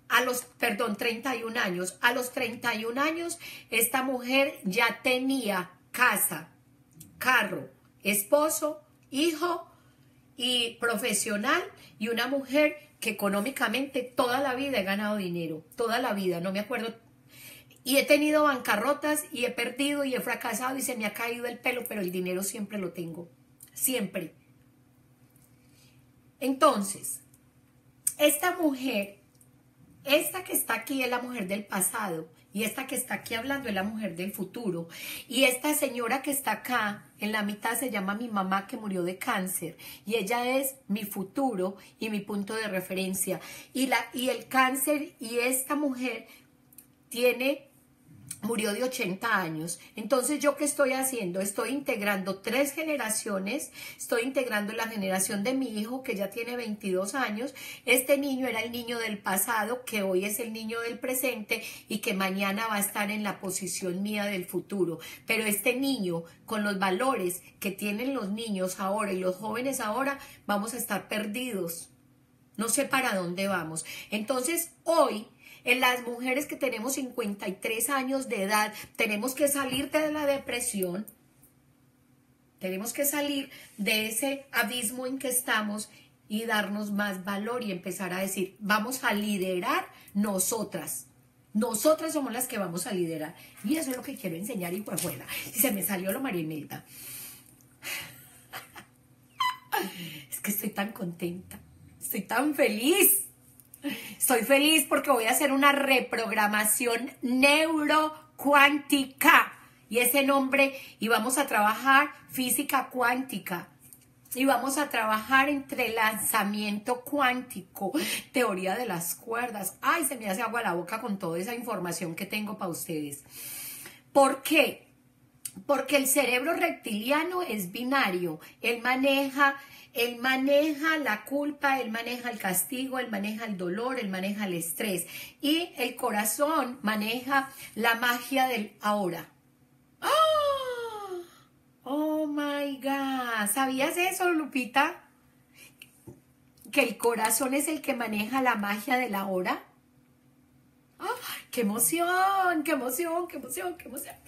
a los, perdón, 31 años. A los 31 años, esta mujer ya tenía casa, carro, esposo, hijo y profesional y una mujer que económicamente toda la vida he ganado dinero, toda la vida, no me acuerdo. Y he tenido bancarrotas y he perdido y he fracasado y se me ha caído el pelo, pero el dinero siempre lo tengo, siempre. Entonces, esta mujer esta que está aquí es la mujer del pasado y esta que está aquí hablando es la mujer del futuro. Y esta señora que está acá en la mitad se llama mi mamá que murió de cáncer y ella es mi futuro y mi punto de referencia. Y, la, y el cáncer y esta mujer tiene murió de 80 años. Entonces, ¿yo qué estoy haciendo? Estoy integrando tres generaciones, estoy integrando la generación de mi hijo que ya tiene 22 años. Este niño era el niño del pasado, que hoy es el niño del presente y que mañana va a estar en la posición mía del futuro. Pero este niño, con los valores que tienen los niños ahora y los jóvenes ahora, vamos a estar perdidos. No sé para dónde vamos. Entonces, hoy en las mujeres que tenemos 53 años de edad, tenemos que salir de la depresión, tenemos que salir de ese abismo en que estamos y darnos más valor y empezar a decir, vamos a liderar nosotras. Nosotras somos las que vamos a liderar. Y eso es lo que quiero enseñar y pues. Y se me salió lo Marimelda. Es que estoy tan contenta. Estoy tan feliz. Estoy feliz porque voy a hacer una reprogramación neurocuántica. Y ese nombre, y vamos a trabajar física cuántica. Y vamos a trabajar entrelazamiento cuántico, teoría de las cuerdas. Ay, se me hace agua la boca con toda esa información que tengo para ustedes. ¿Por qué? Porque el cerebro reptiliano es binario. Él maneja él maneja la culpa, él maneja el castigo, él maneja el dolor, él maneja el estrés. Y el corazón maneja la magia del ahora. ¡Oh! oh my God. ¿Sabías eso, Lupita? Que el corazón es el que maneja la magia del ahora. ¡Oh, ¡Qué emoción! ¡Qué emoción! ¡Qué emoción! ¡Qué emoción!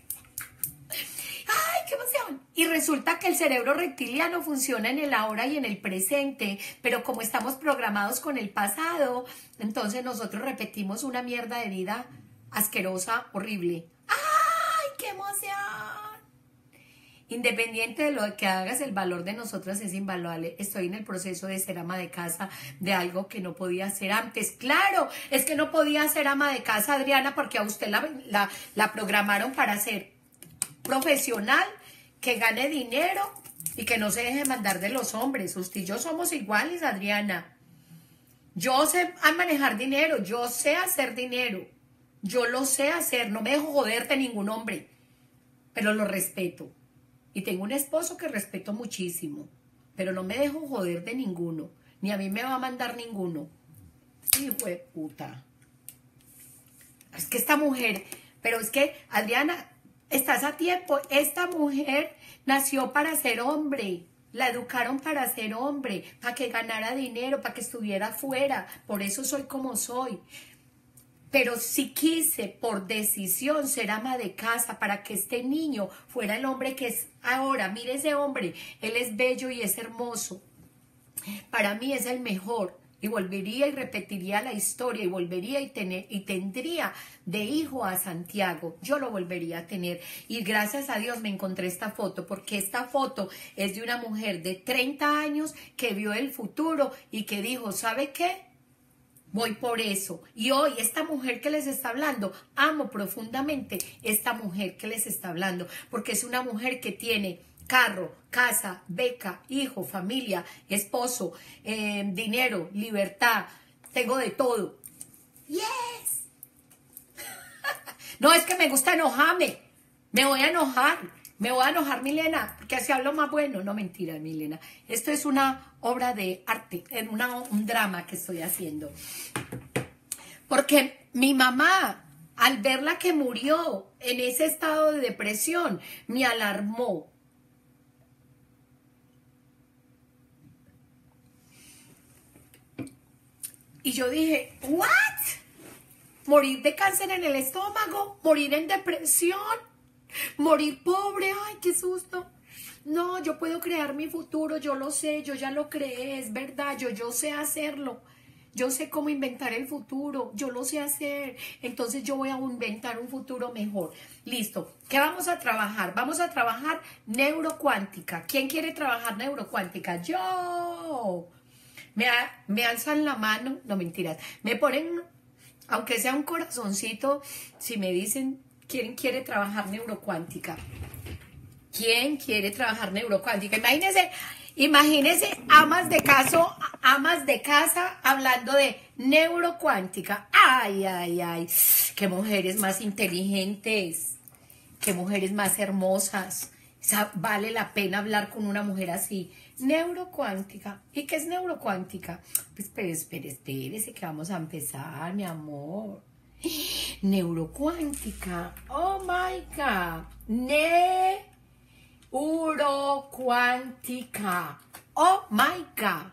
¡Ay, qué emoción! Y resulta que el cerebro reptiliano funciona en el ahora y en el presente, pero como estamos programados con el pasado, entonces nosotros repetimos una mierda de vida asquerosa, horrible. ¡Ay, qué emoción! Independiente de lo que hagas, el valor de nosotras es invaluable. Estoy en el proceso de ser ama de casa de algo que no podía hacer antes. Claro, es que no podía ser ama de casa, Adriana, porque a usted la, la, la programaron para ser profesional, que gane dinero y que no se deje mandar de los hombres. Usted y yo somos iguales, Adriana. Yo sé manejar dinero, yo sé hacer dinero. Yo lo sé hacer, no me dejo joder de ningún hombre, pero lo respeto. Y tengo un esposo que respeto muchísimo, pero no me dejo joder de ninguno, ni a mí me va a mandar ninguno. Hijo de puta. Es que esta mujer, pero es que, Adriana, estás a tiempo. Esta mujer nació para ser hombre. La educaron para ser hombre, para que ganara dinero, para que estuviera afuera. Por eso soy como soy. Pero si quise por decisión ser ama de casa para que este niño fuera el hombre que es ahora, mire ese hombre, él es bello y es hermoso. Para mí es el mejor y volvería y repetiría la historia y volvería y tener y tendría de hijo a Santiago. Yo lo volvería a tener y gracias a Dios me encontré esta foto porque esta foto es de una mujer de 30 años que vio el futuro y que dijo, ¿sabe qué? Voy por eso. Y hoy esta mujer que les está hablando, amo profundamente esta mujer que les está hablando, porque es una mujer que tiene carro, casa, beca, hijo, familia, esposo, eh, dinero, libertad. Tengo de todo. Yes. no es que me gusta enojarme. Me voy a enojar. Me voy a enojar, Milena, porque así hablo más bueno. No, mentira, Milena. Esto es una obra de arte, un drama que estoy haciendo. Porque mi mamá, al verla que murió en ese estado de depresión, me alarmó. Y yo dije, ¿what? Morir de cáncer en el estómago, morir en depresión. Morir pobre, ay, qué susto. No, yo puedo crear mi futuro, yo lo sé, yo ya lo creé, es verdad, yo, yo sé hacerlo. Yo sé cómo inventar el futuro, yo lo sé hacer, entonces yo voy a inventar un futuro mejor. Listo, ¿qué vamos a trabajar? Vamos a trabajar neurocuántica. ¿Quién quiere trabajar neurocuántica? Yo. Me, me alzan la mano, no mentiras, me ponen, aunque sea un corazoncito, si me dicen ¿Quién quiere trabajar neurocuántica? ¿Quién quiere trabajar neurocuántica? Imagínense, imagínense amas de caso, amas de casa hablando de neurocuántica. Ay, ay, ay, qué mujeres más inteligentes, qué mujeres más hermosas. vale la pena hablar con una mujer así. Neurocuántica. ¿Y qué es neurocuántica? Pues espere, espere, espérese que vamos a empezar, mi amor. Neurocuántica. Oh my God. Neurocuántica. Oh my God.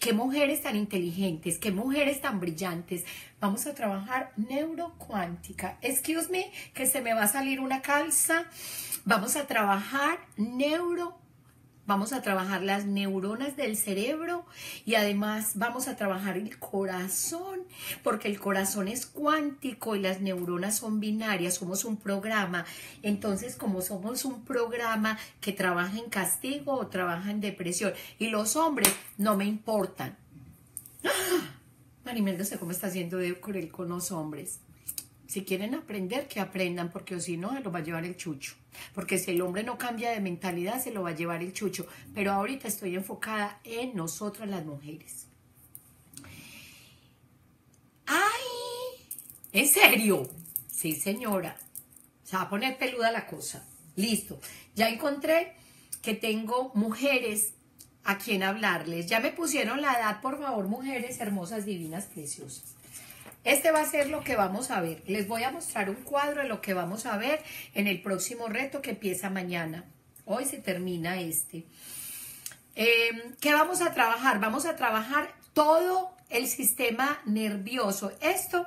qué mujeres tan inteligentes, qué mujeres tan brillantes. Vamos a trabajar neurocuántica. Excuse me, que se me va a salir una calza. Vamos a trabajar neuro Vamos a trabajar las neuronas del cerebro y además vamos a trabajar el corazón, porque el corazón es cuántico y las neuronas son binarias, somos un programa. Entonces, como somos un programa que trabaja en castigo o trabaja en depresión, y los hombres no me importan. ¡Ah! Sé cómo está haciendo de con los hombres. Si quieren aprender, que aprendan, porque si no, se lo va a llevar el chucho. Porque si el hombre no cambia de mentalidad, se lo va a llevar el chucho. Pero ahorita estoy enfocada en nosotras las mujeres. ¡Ay! ¿En serio? Sí, señora. Se va a poner peluda la cosa. Listo. Ya encontré que tengo mujeres a quien hablarles. Ya me pusieron la edad, por favor, mujeres hermosas, divinas, preciosas. Este va a ser lo que vamos a ver. Les voy a mostrar un cuadro de lo que vamos a ver en el próximo reto que empieza mañana. Hoy se termina este. Em, ¿Qué vamos a trabajar? Vamos a trabajar todo el sistema nervioso. Esto,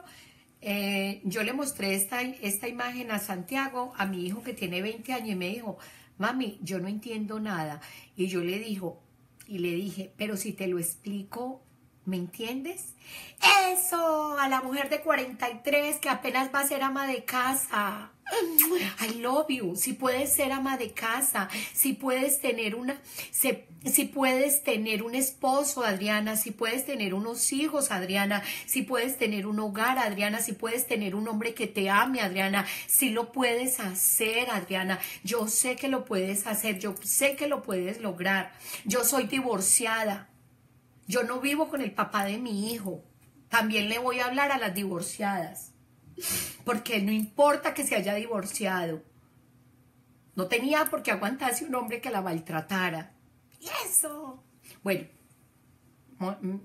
eh, yo le mostré esta, esta imagen a Santiago, a mi hijo que tiene 20 años, y me dijo, mami, yo no entiendo nada. Y yo le dijo, y le dije, pero si te lo explico, ¿me entiendes? Eso, a la mujer de 43 que apenas va a ser ama de casa. I love you. Si puedes ser ama de casa, si puedes tener una, si, puedes tener un esposo, Adriana, si puedes tener unos hijos, Adriana, si puedes tener un hogar, Adriana, si puedes tener un hombre que te ame, Adriana, si lo puedes hacer, Adriana. Yo sé que lo puedes hacer, yo sé que lo puedes lograr. Yo soy divorciada. Yo no vivo con el papá de mi hijo. También le voy a hablar a las divorciadas porque no importa que se haya divorciado, no tenía por qué aguantarse un hombre que la maltratara. Y eso. Bueno, mm,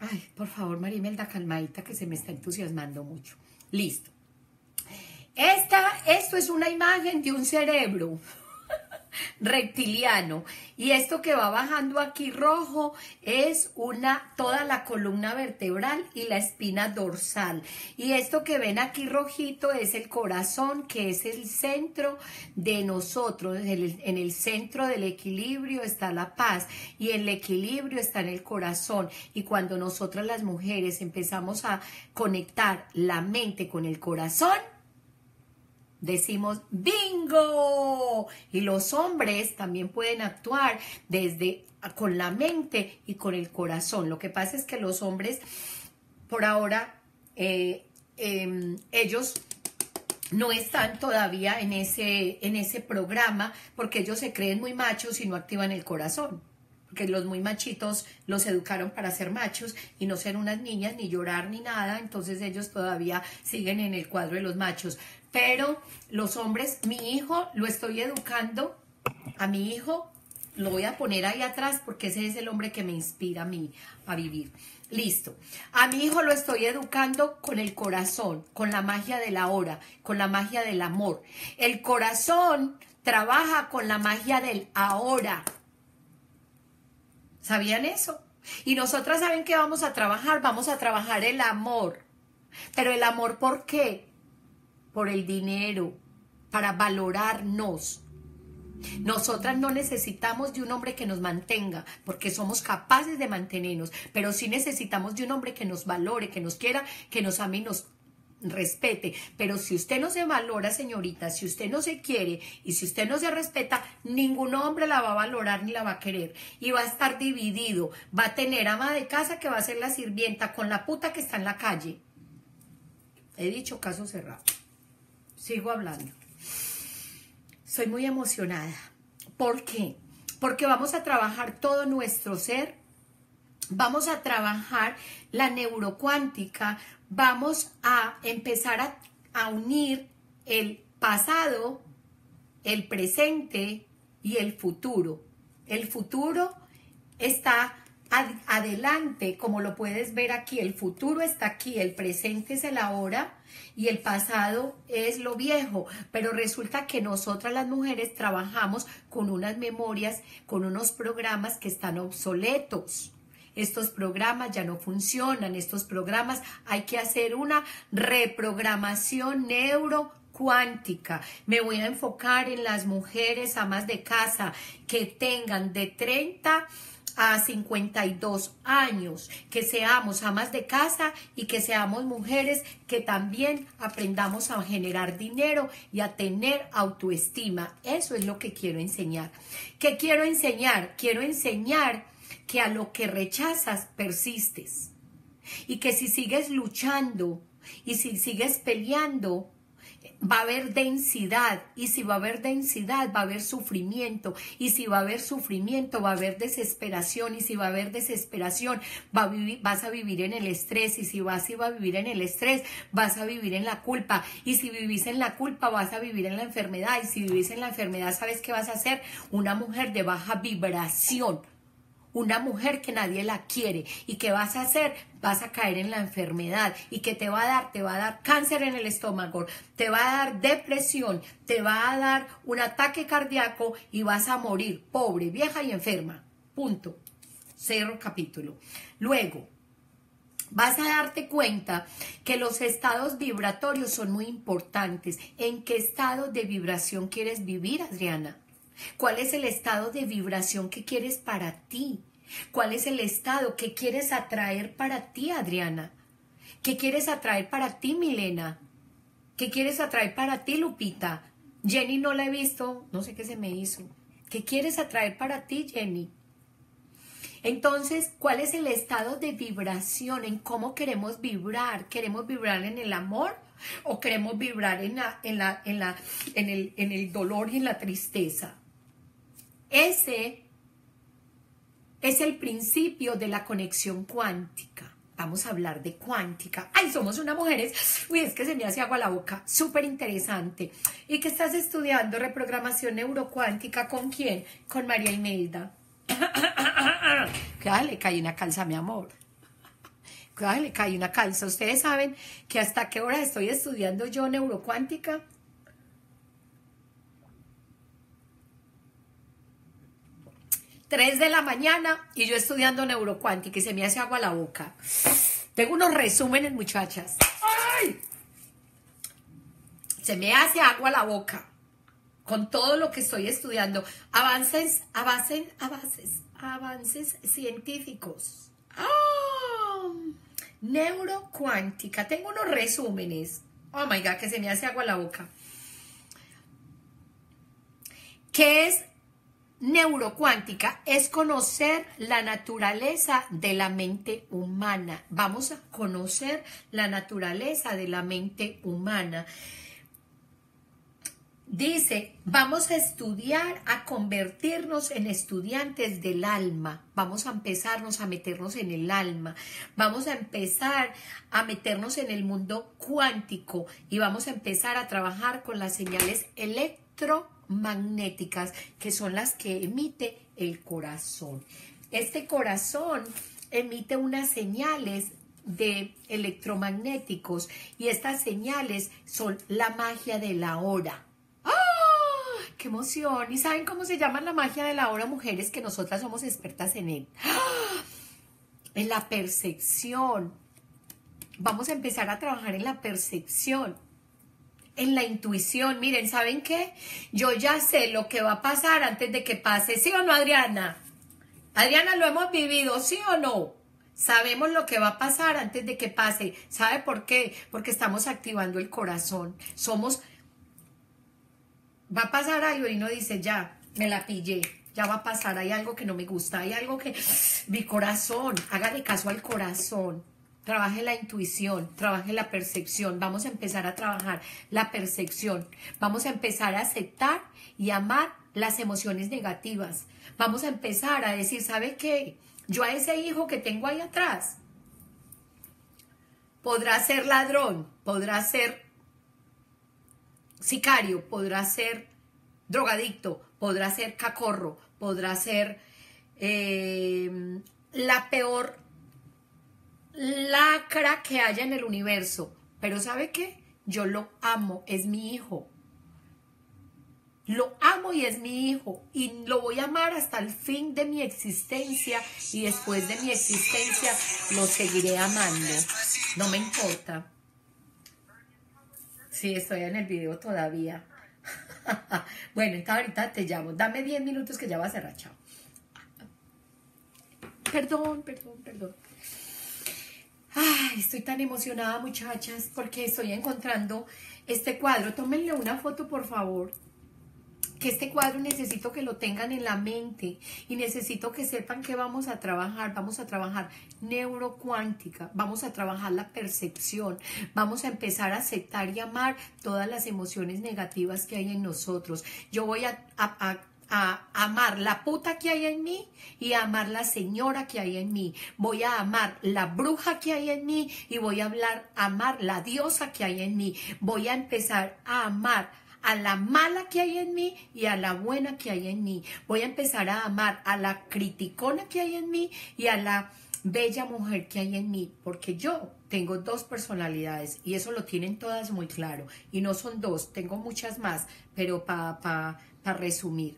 ay, por favor, Marimelda, calmadita que se me está entusiasmando mucho. Listo. Esta, esto es una imagen de un cerebro reptiliano. Y esto que va bajando aquí rojo es una, toda la columna vertebral y la espina dorsal. Y esto que ven aquí rojito es el corazón, que es el centro de nosotros. En el, en el centro del equilibrio está la paz y el equilibrio está en el corazón. Y cuando nosotras las mujeres empezamos a conectar la mente con el corazón, decimos bingo. Y los hombres también pueden actuar desde con la mente y con el corazón. Lo que pasa es que los hombres, por ahora, eh, em, ellos no están todavía en ese, en ese programa porque ellos se creen muy machos y no activan el corazón. Porque los muy machitos los educaron para ser machos y no ser unas niñas, ni llorar, ni nada. Entonces ellos todavía siguen en el cuadro de los machos. Pero los hombres, mi hijo lo estoy educando, a mi hijo lo voy a poner ahí atrás porque ese es el hombre que me inspira a mí a vivir. Listo. A mi hijo lo estoy educando con el corazón, con la magia de la hora, con la magia del amor. El corazón trabaja con la magia del ahora. ¿Sabían eso? Y nosotras saben que vamos a trabajar, vamos a trabajar el amor. Pero el amor, ¿por qué? Por el dinero, para valorarnos. Nosotras no necesitamos de un hombre que nos mantenga, porque somos capaces de mantenernos, pero sí necesitamos de un hombre que nos valore, que nos quiera, que nos ame y nos respete. Pero si usted no se valora, señorita, si usted no se quiere y si usted no se respeta, ningún hombre la va a valorar ni la va a querer. Y va a estar dividido. Va a tener ama de casa que va a ser la sirvienta con la puta que está en la calle. He dicho caso cerrado. Sigo hablando. Soy muy emocionada. ¿Por qué? Porque vamos a trabajar todo nuestro ser, vamos a trabajar la neurocuántica, vamos a empezar a, a unir el pasado, el presente y el futuro. El futuro está adelante, como lo puedes ver aquí, el futuro está aquí, el presente es el ahora y el pasado es lo viejo, pero resulta que nosotras las mujeres trabajamos con unas memorias, con unos programas que están obsoletos. Estos programas ya no funcionan, estos programas hay que hacer una reprogramación neuro cuántica. Me voy a enfocar en las mujeres amas de casa que tengan de 30 a 52 años, que seamos amas de casa y que seamos mujeres que también aprendamos a generar dinero y a tener autoestima. Eso es lo que quiero enseñar. ¿Qué quiero enseñar? Quiero enseñar que a lo que rechazas persistes y que si sigues luchando y si sigues peleando, va a haber densidad y si va a haber densidad va a haber sufrimiento y si va a haber sufrimiento va a haber desesperación y si va a haber desesperación va a vivir, vas a vivir en el estrés y si vas a vivir en el estrés vas a vivir en la culpa y si vivís en la culpa vas a vivir en la enfermedad y si vivís en la enfermedad sabes que vas a ser una mujer de baja vibración una mujer que nadie la quiere y que vas a hacer, vas a caer en la enfermedad y que te va a dar, te va a dar cáncer en el estómago, te va a dar depresión, te va a dar un ataque cardíaco y vas a morir pobre, vieja y enferma. Punto. Cero capítulo. Luego, vas a darte cuenta que los estados vibratorios son muy importantes. ¿En qué estado de vibración quieres vivir, Adriana? ¿Cuál es el estado de vibración que quieres para ti? ¿Cuál es el estado que quieres atraer para ti, Adriana? ¿Qué quieres atraer para ti, Milena? ¿Qué quieres atraer para ti, Lupita? Jenny no la he visto, no sé qué se me hizo. ¿Qué quieres atraer para ti, Jenny? Entonces, ¿cuál es el estado de vibración? ¿En cómo queremos vibrar? ¿Queremos vibrar en el amor o queremos vibrar en, la, en, la, en, la, en, el, en el dolor y en la tristeza? Ese es el principio de la conexión cuántica. Vamos a hablar de cuántica. Ay, somos unas mujeres. Uy, es que se me hace agua la boca. Súper interesante. ¿Y qué estás estudiando? Reprogramación neurocuántica. ¿Con quién? Con María Imelda. que le cae una calza, mi amor. Que le cae una calza. Ustedes saben que hasta qué hora estoy estudiando yo neurocuántica. 3 de la mañana y yo estudiando neurocuántica y se me hace agua la boca. Tengo unos resúmenes, muchachas. ¡Ay! Se me hace agua la boca con todo lo que estoy estudiando. Avances, avances, avances, avances científicos. ¡Ah! Neurocuántica. Tengo unos resúmenes. Oh my God, que se me hace agua la boca. ¿Qué es neurocuántica es conocer la naturaleza de la mente humana. Vamos a conocer la naturaleza de la mente humana. Dice, vamos a estudiar, a convertirnos en estudiantes del alma. Vamos a empezarnos a meternos en el alma. Vamos a empezar a meternos en el mundo cuántico y vamos a empezar a trabajar con las señales electro magnéticas que son las que emite el corazón. Este corazón emite unas señales de electromagnéticos y estas señales son la magia de la hora. ¡Ah! ¡Qué emoción! ¿Y saben cómo se llama la magia de la hora, mujeres? Que nosotras somos expertas en él. ¡Ah! En la percepción. Vamos a empezar a trabajar en la percepción en la intuición. Miren, ¿saben qué? Yo ya sé lo que va a pasar antes de que pase. ¿Sí o no, Adriana? Adriana, lo hemos vivido, ¿sí o no? Sabemos lo que va a pasar antes de que pase. ¿Sabe por qué? Porque estamos activando el corazón. Somos... Va a pasar algo y uno dice, ya, me la pillé. Ya va a pasar, hay algo que no me gusta, hay algo que... Mi corazón, hágale caso al corazón trabaje la intuición, trabaje la percepción. Vamos a empezar a trabajar la percepción. Vamos a empezar a aceptar y amar las emociones negativas. Vamos a empezar a decir, ¿sabe qué? Yo a ese hijo que tengo ahí atrás podrá ser ladrón, podrá ser sicario, podrá ser drogadicto, podrá ser cacorro, podrá ser eh, la peor lacra que haya en el universo. Pero ¿sabe qué? Yo lo amo, es mi hijo. Lo amo y es mi hijo y lo voy a amar hasta el fin de mi existencia y después de mi existencia lo seguiré amando. No me importa. Sí, estoy en el video todavía. bueno, entonces ahorita te llamo. Dame 10 minutos que ya va a cerrar. Perdón, perdón, perdón. Ay, estoy tan emocionada, muchachas, porque estoy encontrando este cuadro. Tómenle una foto, por favor. Que este cuadro necesito que lo tengan en la mente y necesito que sepan que vamos a trabajar. Vamos a trabajar neurocuántica, vamos a trabajar la percepción, vamos a empezar a aceptar y amar todas las emociones negativas que hay en nosotros. Yo voy a, a a amar la puta que hay en mí y a amar la señora que hay en mí. Voy a amar la bruja que hay en mí y voy a hablar, amar la diosa que hay en mí. Voy a empezar a amar a la mala que hay en mí y a la buena que hay en mí. Voy a empezar a amar a la criticona que hay en mí y a la bella mujer que hay en mí, porque yo tengo dos personalidades y eso lo tienen todas muy claro. Y no son dos, tengo muchas más, pero para pa, pa resumir.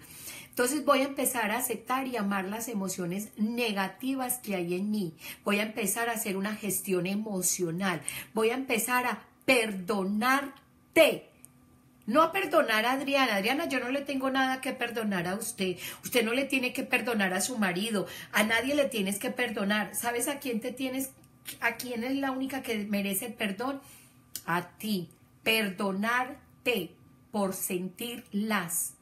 Entonces voy a empezar a aceptar y amar las emociones negativas que hay en mí. Voy a empezar a hacer una gestión emocional. Voy a empezar a perdonarte No a perdonar a Adriana. Adriana, yo no le tengo nada que perdonar a usted. Usted no le tiene que perdonar a su marido. A nadie le tienes que perdonar. ¿Sabes a quién te tienes? ¿A quién es la única que merece el perdón? A ti. Perdonarte por sentirlas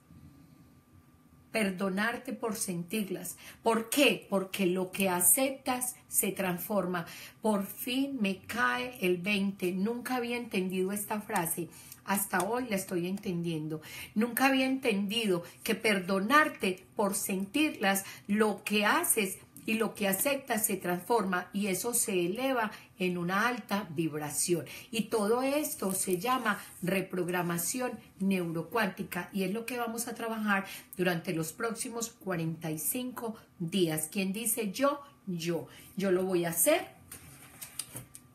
perdonarte por sentirlas. ¿Por qué? Porque lo que aceptas se transforma. Por fin me cae el 20. Nunca había entendido esta frase. Hasta hoy la estoy entendiendo. Nunca había entendido que perdonarte por sentirlas, lo que haces y lo que aceptas se transforma y eso se eleva en una alta vibración. Y todo esto se llama reprogramación neurocuántica y es lo que vamos a trabajar durante los próximos 45 días. ¿Quién dice yo? Yo. Yo lo voy a hacer.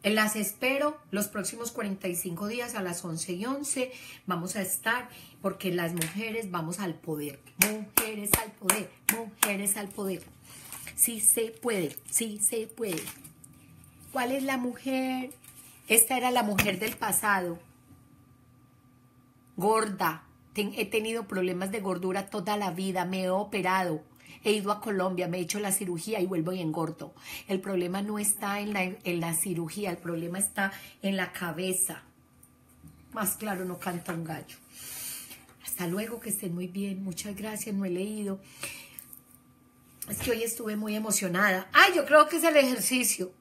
Las espero los próximos 45 días a las 11 y 11. Vamos a estar porque las mujeres vamos al poder. Mujeres al poder. Mujeres al poder. Sí se puede, sí se puede. ¿Cuál es la mujer? Esta era la mujer del pasado. Gorda. he tenido problemas de gordura toda la vida. Me he operado. He ido a Colombia, me he hecho la cirugía y vuelvo y engordo. El problema no está en la, en la cirugía, el problema está en la cabeza. Más claro, no canta un gallo. Hasta luego, que estén muy bien. Muchas gracias, no he leído. Es que hoy estuve muy emocionada. Ay, yo creo que es el ejercicio.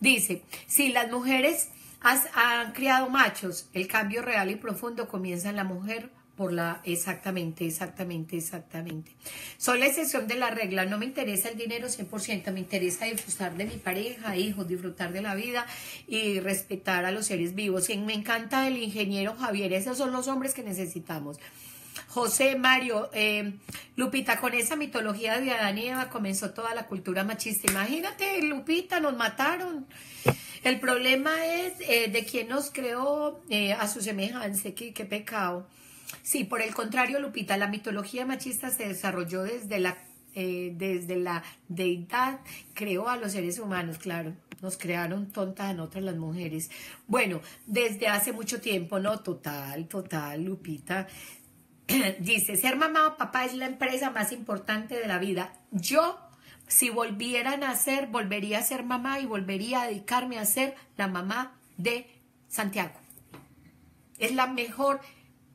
Dice, si las mujeres han criado machos, el cambio real y profundo comienza en la mujer por la exactamente, exactamente, exactamente. Soy la excepción de la regla, no me interesa el dinero 100%, me interesa disfrutar de mi pareja, hijos, disfrutar de la vida y respetar a los seres vivos. Me encanta el ingeniero Javier, esos son los hombres que necesitamos. José Mario, eh, Lupita, con esa mitología de Adán y Eva comenzó toda la cultura machista. Imagínate, Lupita, nos mataron. El problema es eh, de quién nos creó eh, a su semejanza, qué, qué pecado. Sí, por el contrario, Lupita, la mitología machista se desarrolló desde la, desde la deidad, creó a los seres humanos, claro. Nos crearon tontas a nosotras las mujeres. Bueno, desde hace mucho tiempo, no, total, total, Lupita. dice, ser mamá o papá es la empresa más importante de la vida. Yo, si volviera a nacer, volvería a ser mamá y volvería a dedicarme a ser la mamá de Santiago. Es la mejor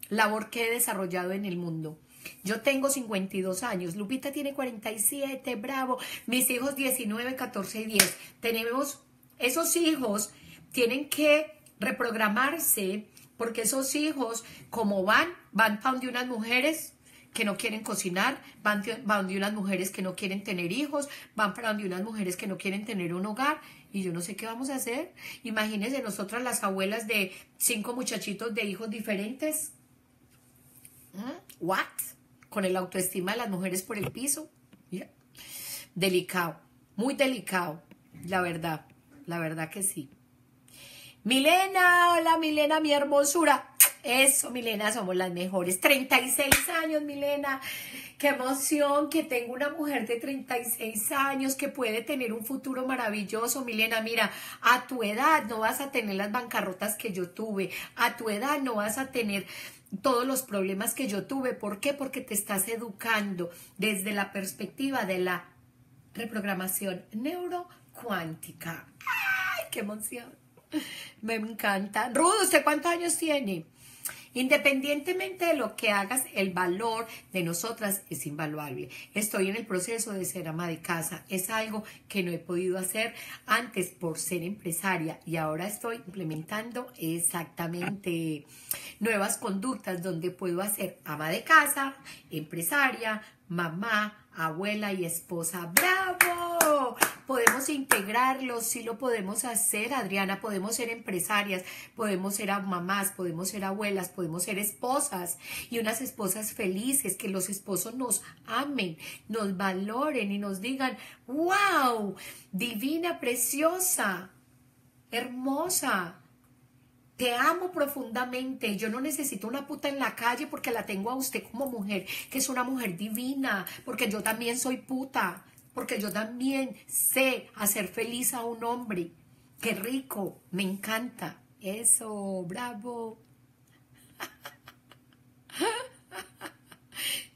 labor que he desarrollado en el mundo. Yo tengo 52 años, Lupita tiene 47, bravo, mis hijos 19, 14 y 10. Tenemos, esos hijos tienen que reprogramarse porque esos hijos, como van, van para donde unas mujeres que no quieren cocinar, van, van donde unas mujeres que no quieren tener hijos, van para donde unas mujeres que no quieren tener un hogar, y yo no sé qué vamos a hacer. Imagínense nosotras las abuelas de cinco muchachitos de hijos diferentes. ¿Mm? ¿What? Con el autoestima de las mujeres por el piso. Delicado, muy delicado, la verdad, la verdad que sí. Milena, hola Milena, mi hermosura. Eso, Milena, somos las mejores. 36 años, Milena. Qué emoción que tengo una mujer de 36 años que puede tener un futuro maravilloso. Milena, mira, a tu edad no vas a tener las bancarrotas que yo tuve. A tu edad no vas a tener todos los problemas que yo tuve. ¿Por qué? Porque te estás educando desde la perspectiva de la reprogramación neurocuántica. ¡Ay, qué emoción! Me encanta. Rudo, ¿usted cuántos años tiene? Independientemente de lo que hagas, el valor de nosotras es invaluable. Estoy en el proceso de ser ama de casa. Es algo que no he podido hacer antes por ser empresaria y ahora estoy implementando exactamente nuevas conductas donde puedo hacer ama de casa, empresaria, mamá, abuela y esposa. ¡Bravo! Podemos integrarlos, sí lo podemos hacer, Adriana, podemos ser empresarias, podemos ser mamás, podemos ser abuelas, podemos ser esposas y unas esposas felices, que los esposos nos amen, nos valoren y nos digan, wow, divina, preciosa, hermosa, te amo profundamente. Yo no necesito una puta en la calle porque la tengo a usted como mujer, que es una mujer divina, porque yo también soy puta, porque yo también sé hacer feliz a un hombre. Qué rico, me encanta. Eso, bravo.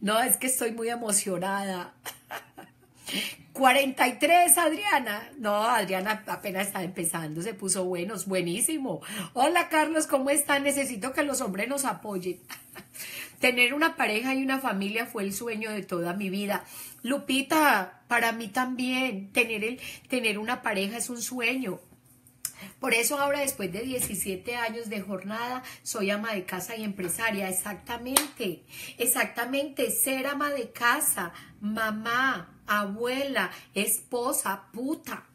No, es que estoy muy emocionada. 43, Adriana. No, Adriana apenas está empezando, se puso buenos, buenísimo. Hola, Carlos, ¿cómo están? Necesito que los hombres nos apoyen. Tener una pareja y una familia fue el sueño de toda mi vida. Lupita, para mí también, tener, el, tener una pareja es un sueño. Por eso ahora, después de 17 años de jornada, soy ama de casa y empresaria. Exactamente, exactamente, ser ama de casa, mamá, abuela, esposa, puta.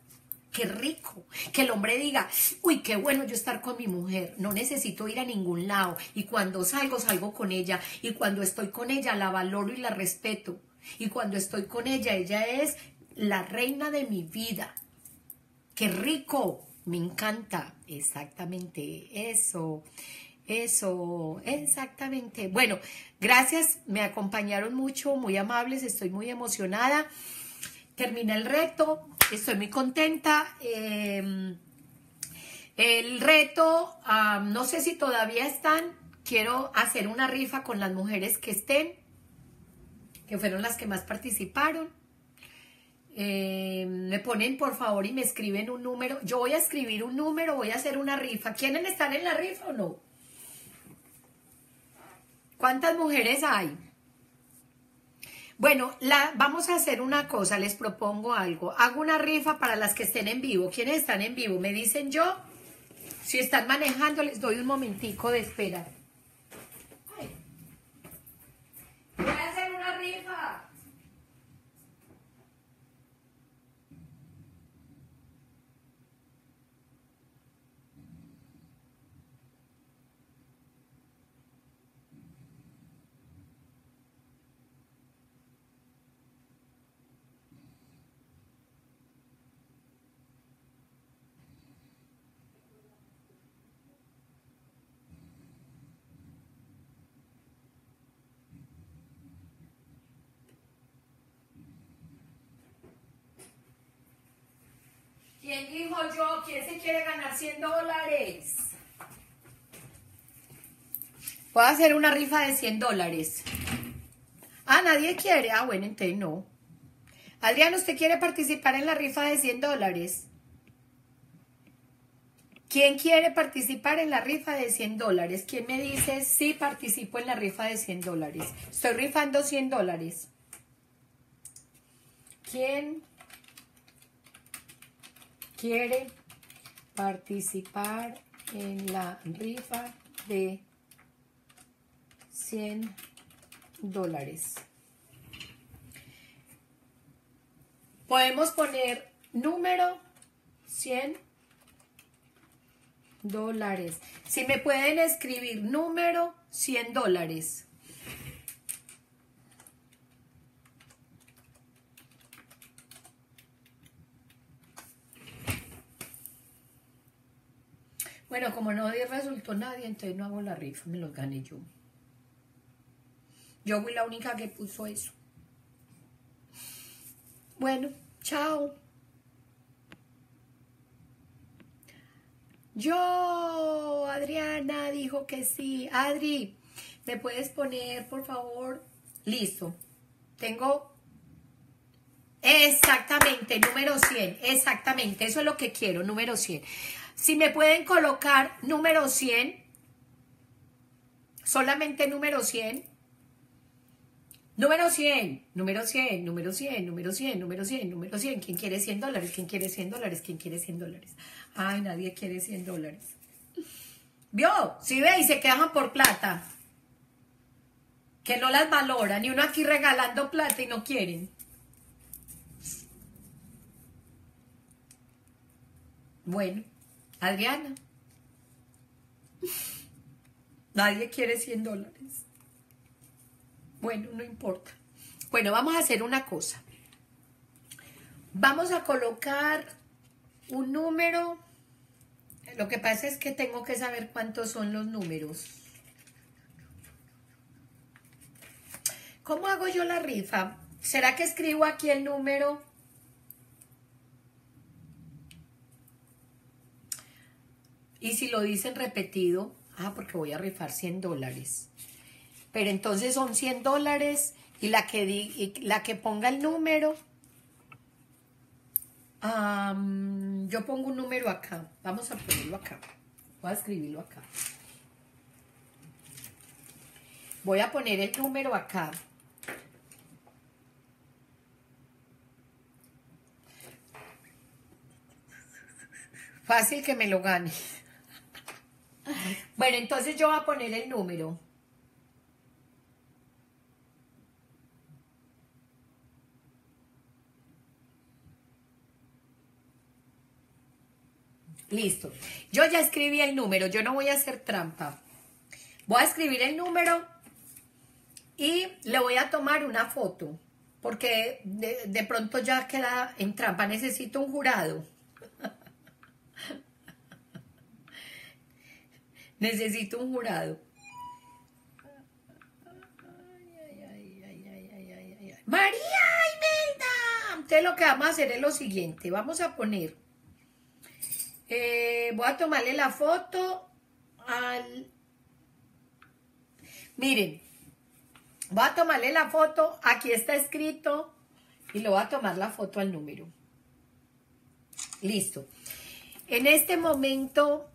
Qué rico. Que el hombre diga, uy, qué bueno yo estar con mi mujer. No necesito ir a ningún lado. Y cuando salgo, salgo con ella. Y cuando estoy con ella, la valoro y la respeto. Y cuando estoy con ella, ella es la reina de mi vida. Qué rico. Me encanta. Exactamente eso. Eso, exactamente. Bueno, gracias, me acompañaron mucho, muy amables, estoy muy emocionada. Termina el reto, estoy muy contenta. Em, el reto, no sé si todavía están, quiero hacer una rifa con las mujeres que estén, que fueron las que más participaron. Em, me ponen por favor y me escriben un número. Yo voy a escribir un número, voy a hacer una rifa. ¿Quieren estar en la rifa o no? ¿Cuántas mujeres hay? Bueno, vamos a hacer una cosa, les propongo algo. Hago una rifa para las que estén en vivo. ¿Quiénes están en vivo? Me dicen yo. Si están manejando, les doy un momentico de espera. Voy a hacer una rifa. ¿Quién dijo yo? ¿Quién se quiere ganar 100 dólares? Puedo hacer una rifa de 100 dólares. Ah, nadie quiere. Ah, bueno, entonces no. Adrián, ¿usted quiere participar en la rifa de 100 dólares? ¿Quién quiere participar en la rifa de 100 dólares? ¿Quién me dice sí participo en la rifa de 100 dólares? Estoy rifando 100 dólares. ¿Quién quiere participar en la rifa de 100 dólares. Podemos poner número 100 dólares. Si me pueden escribir número 100 dólares. Bueno, como no resultó nadie, entonces no hago la rifa, me los gané yo. Yo fui la única que puso eso. Bueno, chao. Yo, Adriana dijo que sí. Adri, ¿me puedes poner, por favor? Listo. Tengo exactamente, número 100. Exactamente, eso es lo que quiero, número 100. Si me pueden colocar número 100, solamente número 100. Número 100, número 100, número 100, número 100, número 100, número 100. ¿Quién quiere 100 dólares? ¿Quién quiere 100 dólares? ¿Quién quiere 100 dólares? Ay, nadie quiere 100 dólares. ¿Vio? Si ve y se quejan por plata. Que no las valoran. Y uno aquí regalando plata y no quieren. Bueno. Adriana. Nadie quiere 100 dólares. Bueno, no importa. Bueno, vamos a hacer una cosa. Vamos a colocar un número. Lo que pasa es que tengo que saber cuántos son los números. ¿Cómo hago yo la rifa? ¿Será que escribo aquí el número Y si lo dicen repetido, ah, porque voy a rifar 100 dólares. pero entonces son 100 dólares y la que, di- y la que ponga el número, am, yo pongo un número acá, vamos a ponerlo acá, voy a escribirlo acá. Voy a poner el número acá. Fácil que me lo gane. Bueno, entonces yo voy a poner el número. Listo. Yo ya escribí el número, yo no voy a hacer trampa. Voy a escribir el número y le voy a tomar una foto, porque de, de pronto ya queda en trampa, necesito un jurado. Necesito un jurado. María Imelda. Entonces lo que vamos a hacer es lo siguiente, vamos a poner, eh, voy a tomarle la foto al... Miren, voy a tomarle la foto, aquí está escrito y le voy a tomar la foto al número. Listo. En este momento,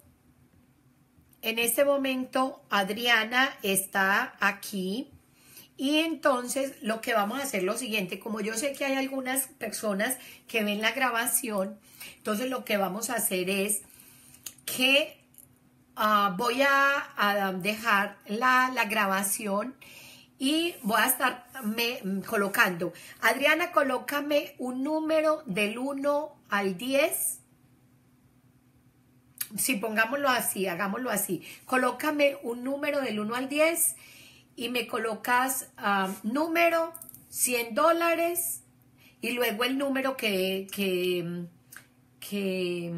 en este momento Adriana está aquí y entonces lo que vamos a hacer es lo siguiente, como yo sé que hay algunas personas que ven la grabación, entonces lo que vamos a hacer es que Ah, voy a, dejar la, la grabación y voy a estar me, colocando. Adriana, colócame un número del 1 al 10. Si pongámoslo así, hagámoslo así. Colócame un número del 1 al 10 y me colocas ah, número 100 dólares y luego el número que, que, que,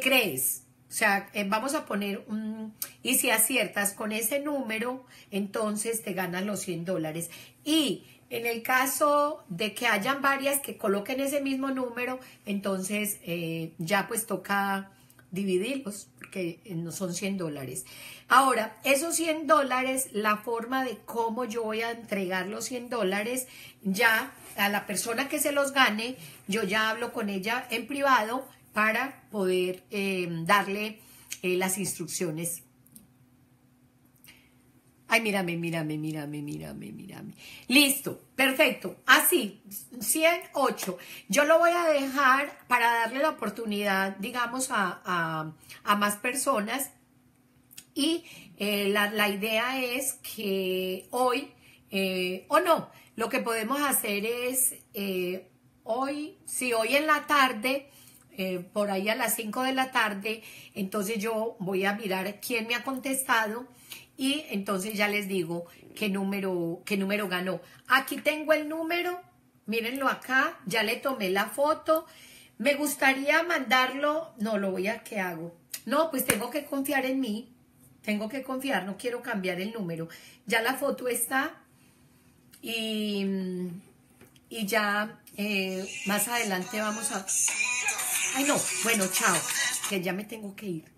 crees. O sea, eh, vamos a poner un... Y si aciertas con ese número, entonces te ganas los 100 dólares. Y en el caso de que hayan varias que coloquen ese mismo número, entonces eh, ya pues toca dividirlos, porque eh, no son 100 dólares. Ahora, esos 100 dólares, la forma de cómo yo voy a entregar los 100 dólares, ya a la persona que se los gane, yo ya hablo con ella en privado para poder eh, darle las instrucciones. Ay, mírame, mírame, mírame, mírame, mírame. Listo, perfecto. Así, 108. Yo lo voy a dejar para darle la oportunidad, digamos, a, a, a más personas. Y eh, la, idea es que hoy, eh, o no, lo que podemos hacer es eh, hoy, si hoy en la tarde, por ahí a las 5 de la tarde, entonces yo voy a mirar quién me ha contestado y entonces ya les digo qué número, qué número ganó. Aquí tengo el número, mírenlo acá, ya le tomé la foto. Me gustaría mandarlo, no, lo voy a, ¿qué hago? No, pues tengo que confiar en mí, tengo que confiar, no quiero cambiar el número. Ya la foto está y, y ya eh, más adelante vamos a... Ay, no, bueno, chao, que ya me tengo que ir.